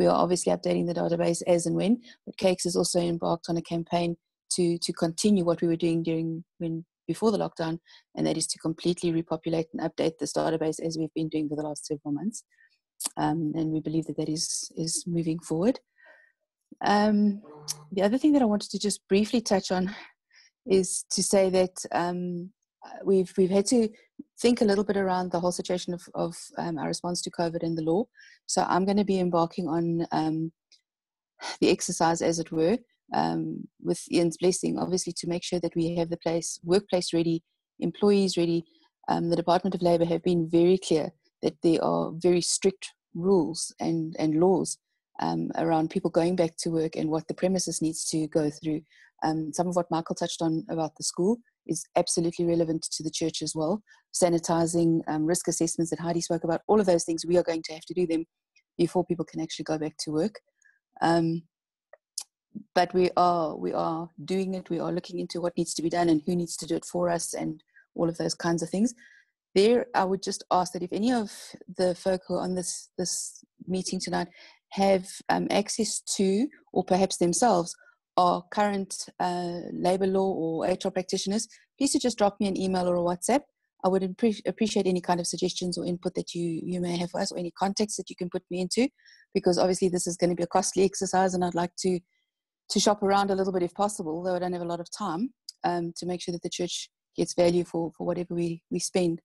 We are obviously updating the database as and when, but Cakes has also embarked on a campaign to to continue what we were doing during when before the lockdown, and that is to completely repopulate and update this database as we've been doing for the last several months. Um, and we believe that that is is moving forward. Um, the other thing that I wanted to just briefly touch on is to say that um, we've we've had to think a little bit around the whole situation of, of um, our response to COVID and the law. So I'm going to be embarking on um, the exercise, as it were, um, with Ian's blessing, obviously to make sure that we have the place workplace ready, employees ready. Um, the Department of Labour have been very clear that there are very strict rules and and laws um, around people going back to work and what the premises needs to go through. Um, some of what Michael touched on about the school is absolutely relevant to the church as well. Sanitizing, um, risk assessments that Heidi spoke about, all of those things, we are going to have to do them before people can actually go back to work. Um, but we are we are doing it. We are looking into what needs to be done and who needs to do it for us, and all of those kinds of things. There, I would just ask that if any of the folk who are on this this meeting tonight have um, access to, or perhaps themselves are current uh, labor law or HR practitioners, please just drop me an email or a WhatsApp. I would appre- appreciate any kind of suggestions or input that you, you may have for us or any context that you can put me into, because obviously this is going to be a costly exercise and I'd like to, to shop around a little bit if possible, though I don't have a lot of time, um, to make sure that the church gets value for, for whatever we, we spend.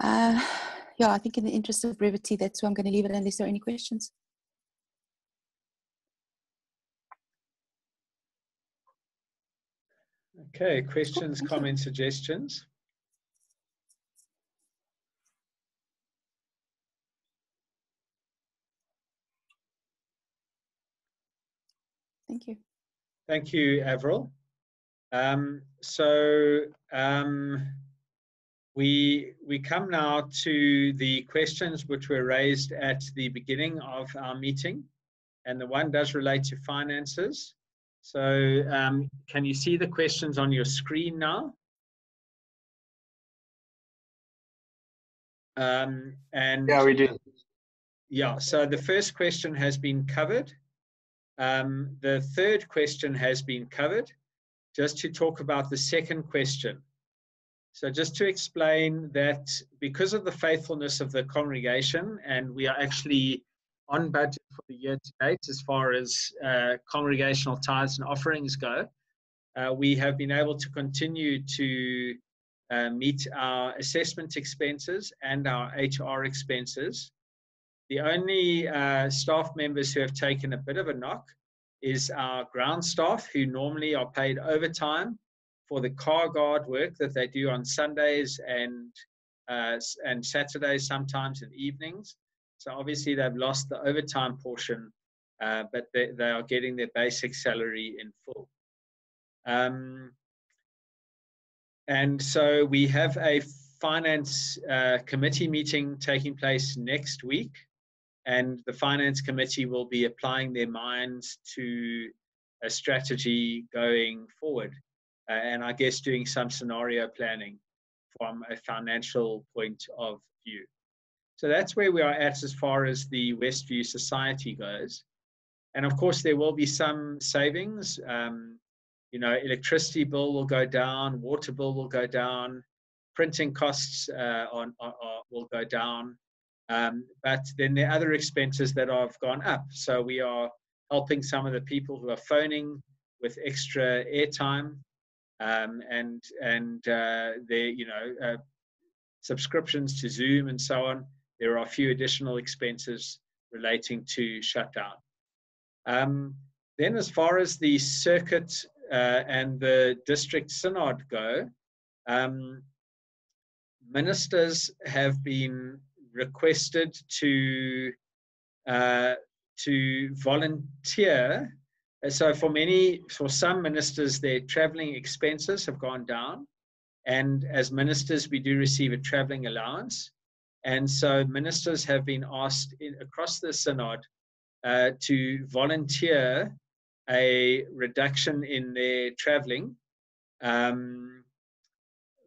Uh, <sighs> yeah, I think in the interest of brevity, that's where I'm going to leave it unless there are any questions. Okay, questions, comments, suggestions? Thank you. Thank you, Avril. Um, so um, we we come now to the questions which were raised at the beginning of our meeting, and the one does relate to finances. So um, can you see the questions on your screen now? Um, and yeah, we do. Yeah, so the first question has been covered. Um, the third question has been covered. Just to talk about the second question. So just to explain that because of the faithfulness of the congregation, and we are actually on budget for the year to date as far as uh, congregational tithes and offerings go, uh, we have been able to continue to uh, meet our assessment expenses and our HR expenses. The only uh, staff members who have taken a bit of a knock is our ground staff who normally are paid overtime for the car guard work that they do on Sundays and uh, and Saturdays sometimes and evenings. So obviously they've lost the overtime portion, uh, but they, they are getting their basic salary in full. Um, and so we have a finance uh, committee meeting taking place next week and the finance committee will be applying their minds to a strategy going forward uh, and i guess doing some scenario planning from a financial point of view so that's where we are at as far as the westview society goes and of course there will be some savings um, you know electricity bill will go down water bill will go down printing costs uh, on, on, on will go down um, but then there are other expenses that have gone up. So we are helping some of the people who are phoning with extra airtime um, and and uh, their you know uh, subscriptions to Zoom and so on. There are a few additional expenses relating to shutdown. Um, then, as far as the circuit uh, and the district synod go, um, ministers have been requested to uh, to volunteer. So for many, for some ministers, their traveling expenses have gone down, and as ministers, we do receive a traveling allowance. And so ministers have been asked in, across the synod uh, to volunteer a reduction in their traveling. Um,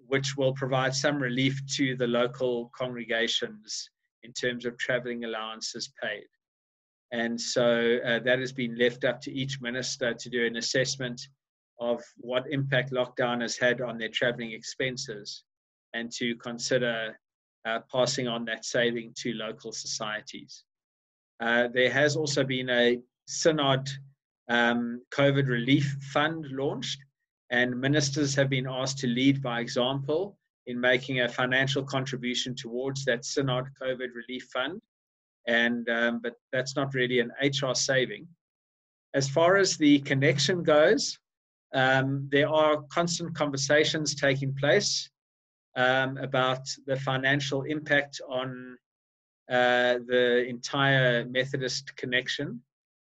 which will provide some relief to the local congregations in terms of travelling allowances paid. And so uh, that has been left up to each minister to do an assessment of what impact lockdown has had on their travelling expenses and to consider uh, passing on that saving to local societies. Uh, there has also been a Synod um, COVID relief fund launched, and ministers have been asked to lead by example in making a financial contribution towards that Synod COVID Relief Fund. And um, but that's not really an HR saving. As far as the connection goes, um, there are constant conversations taking place um, about the financial impact on uh, the entire Methodist connection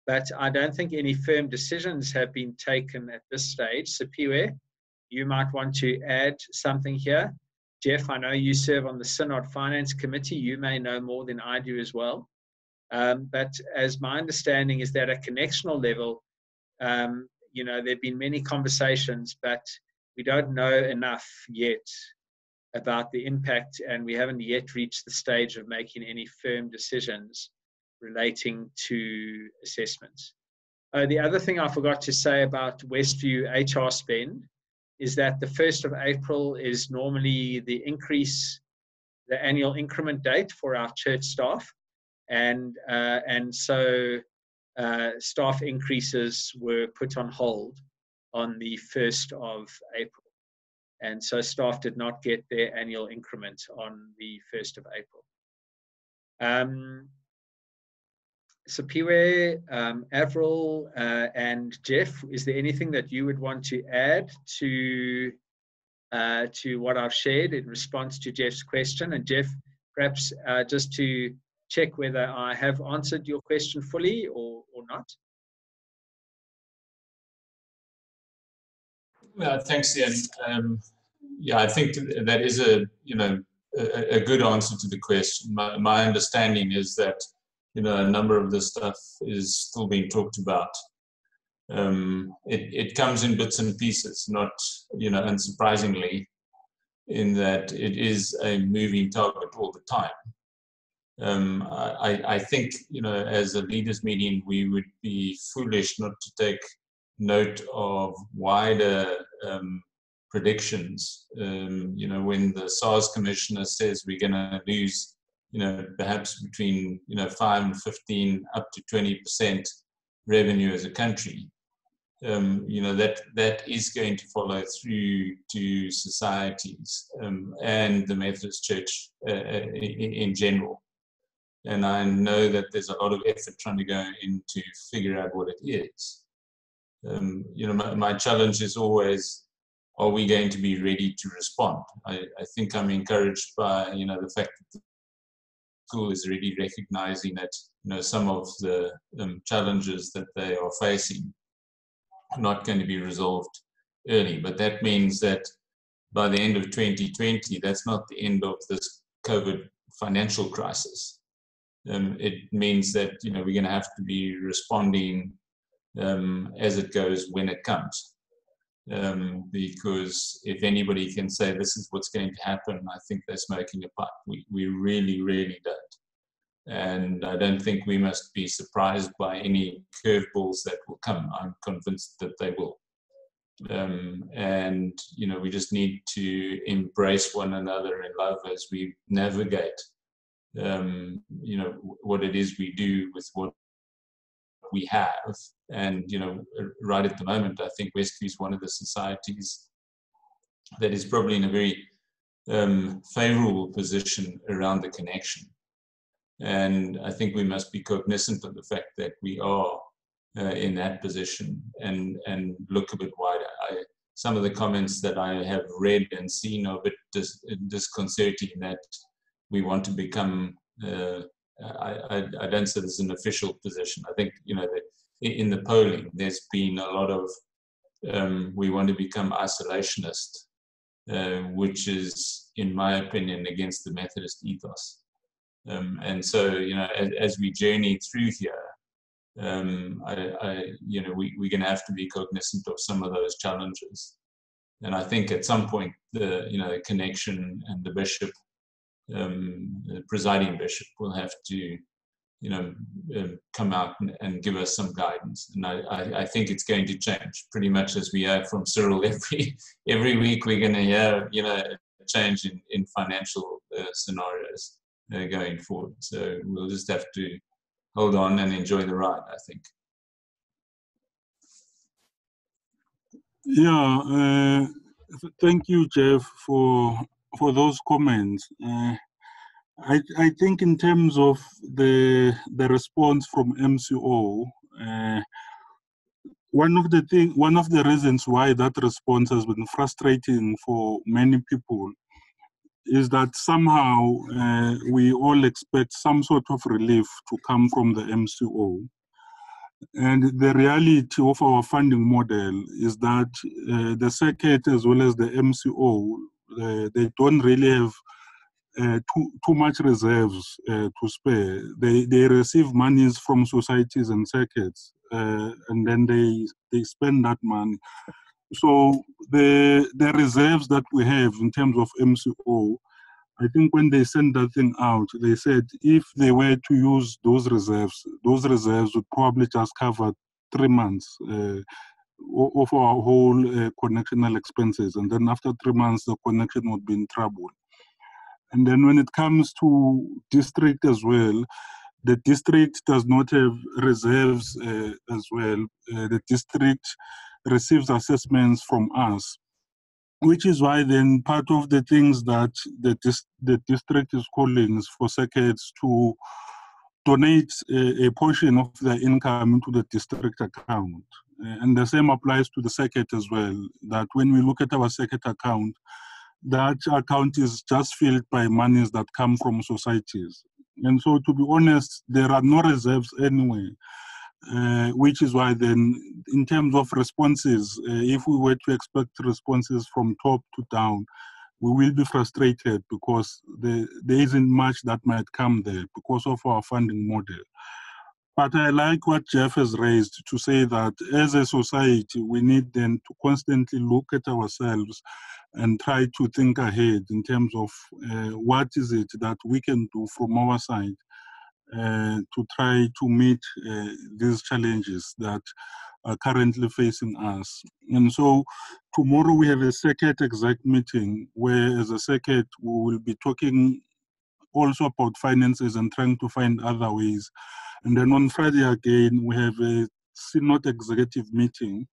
but I don't think any firm decisions have been taken at this stage. Siphiwe, you might want to add something here. Jeff, I know you serve on the Synod Finance Committee. You may know more than I do as well. Um, but as my understanding is that at connectional level, um, you know, there have been many conversations, but we don't know enough yet about the impact, and we haven't yet reached the stage of making any firm decisions relating to assessments. Uh, the other thing I forgot to say about Westview HR spend is that the 1st of April is normally the increase, the annual increment date for our church staff. And, uh, and so uh, staff increases were put on hold on the 1st of April. And so staff did not get their annual increment on the 1st of April. Um, Siphiwe, um, Avril, uh, and Jeff, is there anything that you would want to add to uh, to what I've shared in response to Jeff's question? And Jeff, perhaps uh, just to check whether I have answered your question fully or, or not. Well, thanks, Ian. Um, yeah, I think that is a you know a, a good answer to the question. My, my understanding is that you know, a number of this stuff is still being talked about. Um, it, it comes in bits and pieces, not, you know, unsurprisingly, in that it is a moving target all the time. Um, I, I think, you know, as a leaders meeting, we would be foolish not to take note of wider um, predictions. Um, you know, when the SARS commissioner says we're going to lose you know, perhaps between, you know, 5 and 15 up to 20% revenue as a country. Um, you know, that, that is going to follow through to societies um, and the Methodist Church uh, uh in, in general. And I know that there's a lot of effort trying to go in to figure out what it is. Um, you know, my, my, challenge is always, are we going to be ready to respond? I, I, think I'm encouraged by, you know, the fact that the school is really recognizing that you know some of the um, challenges that they are facing are not going to be resolved early. But that means that by the end of 2020, that's not the end of this COVID financial crisis. Um, it means that you know we're going to have to be responding um, as it goes when it comes um, because if anybody can say this is what's going to happen, I think they're smoking a pipe. We, we really, really don't. And I don't think we must be surprised by any curveballs that will come. I'm convinced that they will. Um, and, you know, we just need to embrace one another in love as we navigate, um, you know, what it is we do with what we have. And, you know, right at the moment, I think Westview is one of the societies that is probably in a very um, favorable position around the connection. And I think we must be cognizant of the fact that we are uh, in that position and, and look a bit wider. I, some of the comments that I have read and seen are a bit dis- disconcerting that we want to become uh, I, I, don't say this is an official position. I think, you know, in the polling, there's been a lot of, um, we want to become isolationist, uh, which is, in my opinion, against the Methodist ethos. Um, and so, you know, as, as we journey through here, um, I, I, you know, we, we're going to have to be cognizant of some of those challenges. And I think at some point, the, you know, the connection and the bishop um, the presiding bishop will have to, you know, uh, come out and, and, give us some guidance. And I, I, I, think it's going to change pretty much as we hear from Cyril <laughs> every every week. We're going to hear, you know, a change in in financial uh, scenarios uh, going forward. So we'll just have to hold on and enjoy the ride. I think. Yeah, uh, thank you, Jeff, for for those comments. Uh, I, I think in terms of the the response from MCO, uh, one of the thing, one of the reasons why that response has been frustrating for many people is that somehow uh, we all expect some sort of relief to come from the MCO. And the reality of our funding model is that uh, the circuit as well as the MCO they don't really have uh, too too much reserves uh, to spare. They they receive monies from societies and circuits, uh, and then they they spend that money. So the the reserves that we have in terms of MCO, I think when they sent that thing out, they said if they were to use those reserves, those reserves would probably just cover three months uh, of our whole uh, connectional expenses. And then after three months, the connection would be in trouble. And then when it comes to district as well, the district does not have reserves uh, as well. Uh, the district receives assessments from us, which is why then part of the things that the, dis- the district is calling is for circuits to donate a, a portion of their income into the district account. Uh, and the same applies to the circuit as well, that when we look at our circuit account, that account is just filled by monies that come from societies. And so, to be honest, there are no reserves anyway, uh, which is why then, in terms of responses, uh, if we were to expect responses from top to down, we will be frustrated because the, there isn't much that might come there because of our funding model. But I like what Jeff has raised to say that as a society, we need then to constantly look at ourselves and try to think ahead in terms of uh, what is it that we can do from our side uh, to try to meet uh, these challenges that are currently facing us. And so tomorrow we have a circuit exec meeting where as a circuit we will be talking also about finances and trying to find other ways. And then on Friday again, we have a synod executive meeting,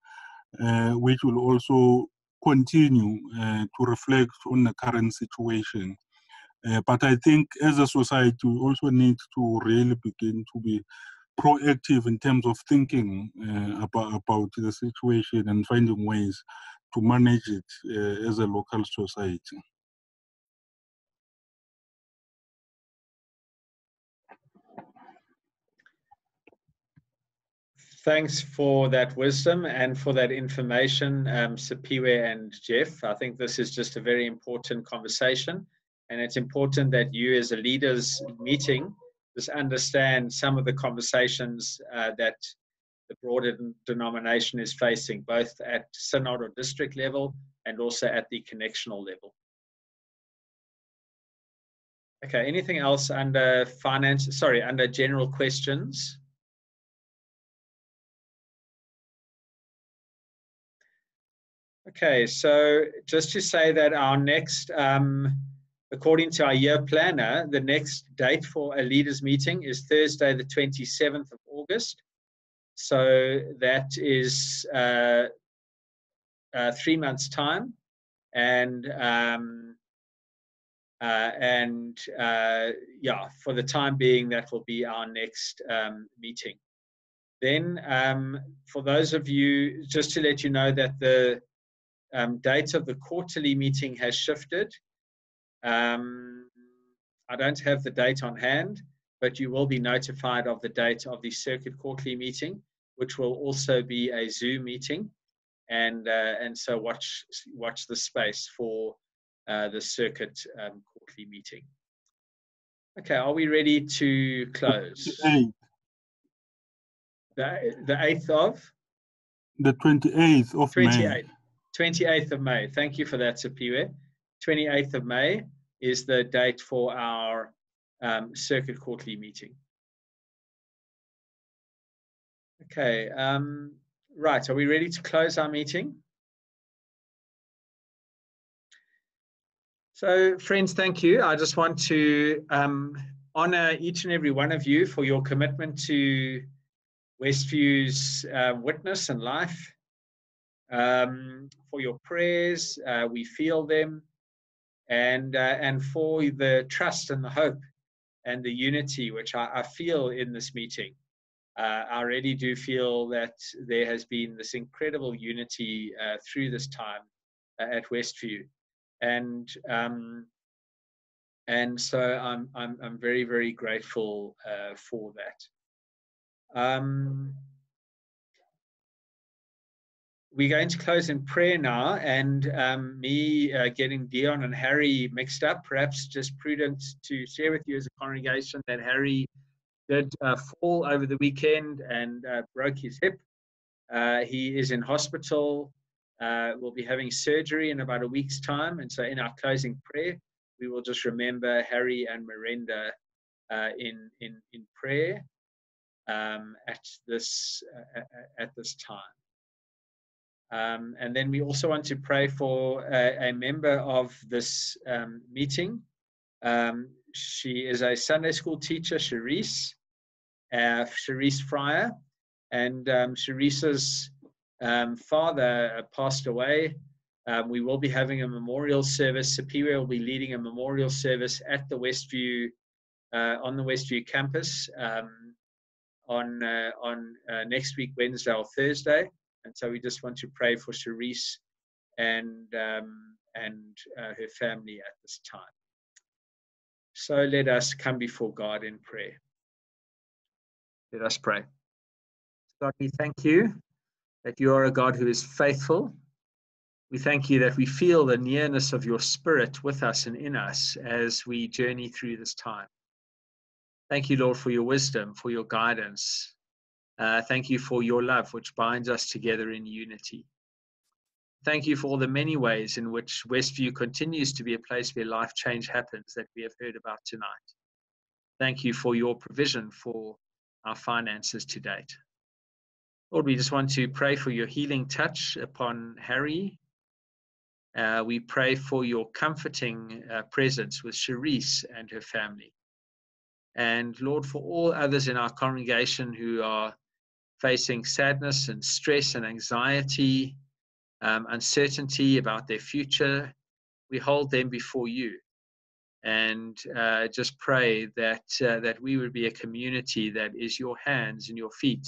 uh, which will also continue uh, to reflect on the current situation. Uh, but I think as a society, we also need to really begin to be proactive in terms of thinking uh, about, about the situation and finding ways to manage it uh, as a local society. Thanks for that wisdom and for that information, um, Siphiwe and Jeff. I think this is just a very important conversation, and it's important that you, as a leaders meeting, just understand some of the conversations uh, that the broader denomination is facing, both at synod or district level and also at the connectional level. Okay, anything else under finance, sorry, under general questions? Okay, so just to say that our next, um, according to our year planner, the next date for a leaders meeting is Thursday, the 27th of August. So that is uh, uh, three months' time, and um, uh, and uh, yeah, for the time being, that will be our next um, meeting. Then, um, for those of you, just to let you know that the um, date of the quarterly meeting has shifted. Um, I don't have the date on hand, but you will be notified of the date of the circuit quarterly meeting, which will also be a Zoom meeting. And, uh, and so watch, watch the space for uh, the circuit um, quarterly meeting. Okay, are we ready to close? The, the 8th of? The 28th of 28th. May. 28th of May. Thank you for that, Siphiwe. 28th of May is the date for our um, circuit quarterly meeting. Okay, um, right. Are we ready to close our meeting? So, friends, thank you. I just want to um, honor each and every one of you for your commitment to Westview's uh, witness and life um, for your prayers. Uh, we feel them, and uh, and for the trust and the hope and the unity which I, I feel in this meeting. Uh, I really do feel that there has been this incredible unity uh, through this time uh, at Westview, and um, and so I'm I'm I'm very very grateful uh, for that. Um, we're going to close in prayer now, and um, me uh, getting Dion and Harry mixed up. Perhaps just prudent to share with you as a congregation that Harry did uh, fall over the weekend and uh, broke his hip. Uh, he is in hospital. Uh, we'll be having surgery in about a week's time, and so in our closing prayer, we will just remember Harry and Miranda uh, in in in prayer. um, at this at this time. Um, and then we also want to pray for a, a member of this um, meeting. Um, she is a Sunday school teacher, Cherise, uh, Cherise Fryer, and um, Cherise's um, father passed away. Um, we will be having a memorial service. Superior will be leading a memorial service at the Westview, uh, on the Westview campus on uh, on uh, next week, Wednesday or Thursday. And so we just want to pray for Cherise and, um, and uh, her family at this time. So let us come before God in prayer. Let us pray. God, we thank you that you are a God who is faithful. We thank you that we feel the nearness of your spirit with us and in us as we journey through this time. Thank you, Lord, for your wisdom, for your guidance, uh, thank you for your love, which binds us together in unity. Thank you for all the many ways in which Westview continues to be a place where life change happens that we have heard about tonight. Thank you for your provision for our finances to date. Lord, we just want to pray for your healing touch upon Harry. Uh, we pray for your comforting uh, presence with Cherise and her family. And Lord, for all others in our congregation who are facing sadness and stress and anxiety, um, uncertainty about their future, we hold them before you and uh, just pray that uh, that we would be a community that is your hands and your feet,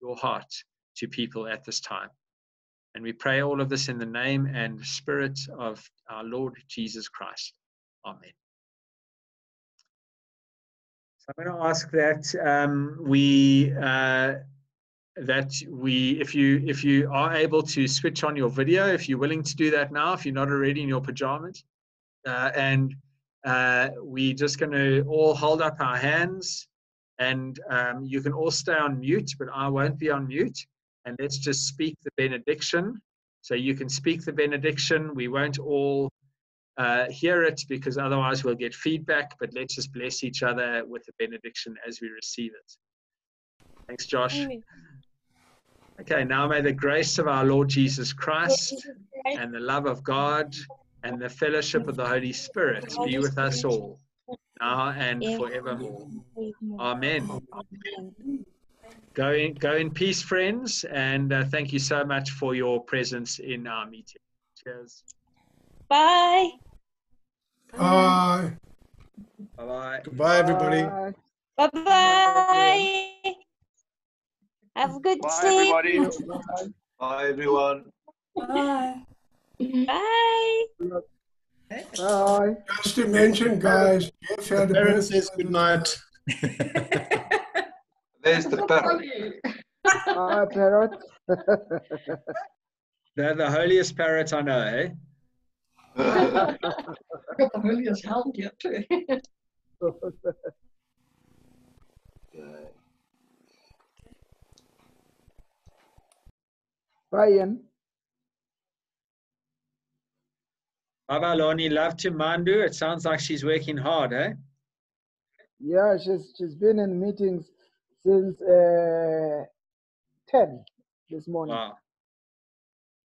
your heart to people at this time. And we pray all of this in the name and spirit of our Lord Jesus Christ. Amen. So I'm going to ask that um, we. Uh, that we if you if you are able to switch on your video if you're willing to do that now if you're not already in your pajamas uh, and uh, we're just going to all hold up our hands and um, you can all stay on mute but i won't be on mute. And let's just speak the benediction. So you can speak the benediction. We won't all uh, hear it because otherwise we'll get feedback but let's just bless each other with the benediction as we receive it. Thanks josh. Amen. Okay, now may the grace of our Lord Jesus Christ and the love of God and the fellowship of the Holy Spirit be with us all, now and forevermore. Amen. Go in, go in peace, friends, and uh, thank you so much for your presence in our meeting. Cheers. Bye. Bye. Bye bye. Goodbye, everybody. Bye bye. Have a good Bye, sleep. everybody. <laughs> Bye, everyone. Bye. Bye. Bye. Just to mention, guys, Jeff had a Parent says good night. <laughs> There's the parrot. Bye, parrot. <laughs> They're the holiest parrot I know, eh? Got the holiest helm yet too. Bye, Ian. Baba Loni, love to Mandu. It sounds like she's working hard, eh? Yeah, she's she's been in meetings since uh, ten this morning. Wow.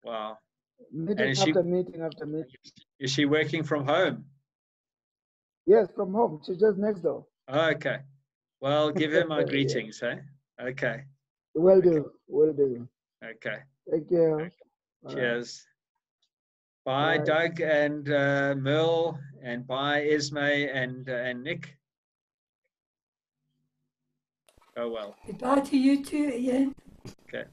Wow. Meeting is she- after meeting after meeting. Is she working from home? Yes, from home. She's just next door. Oh, okay. Well, give her my <laughs> greetings, eh? Okay. Will do. Will do. Okay. Thank you. Cheers. Bye, Bye. Doug and uh, Merle, and bye, Ismay and uh, and Nick. Oh well. Goodbye to you too, Ian. Okay.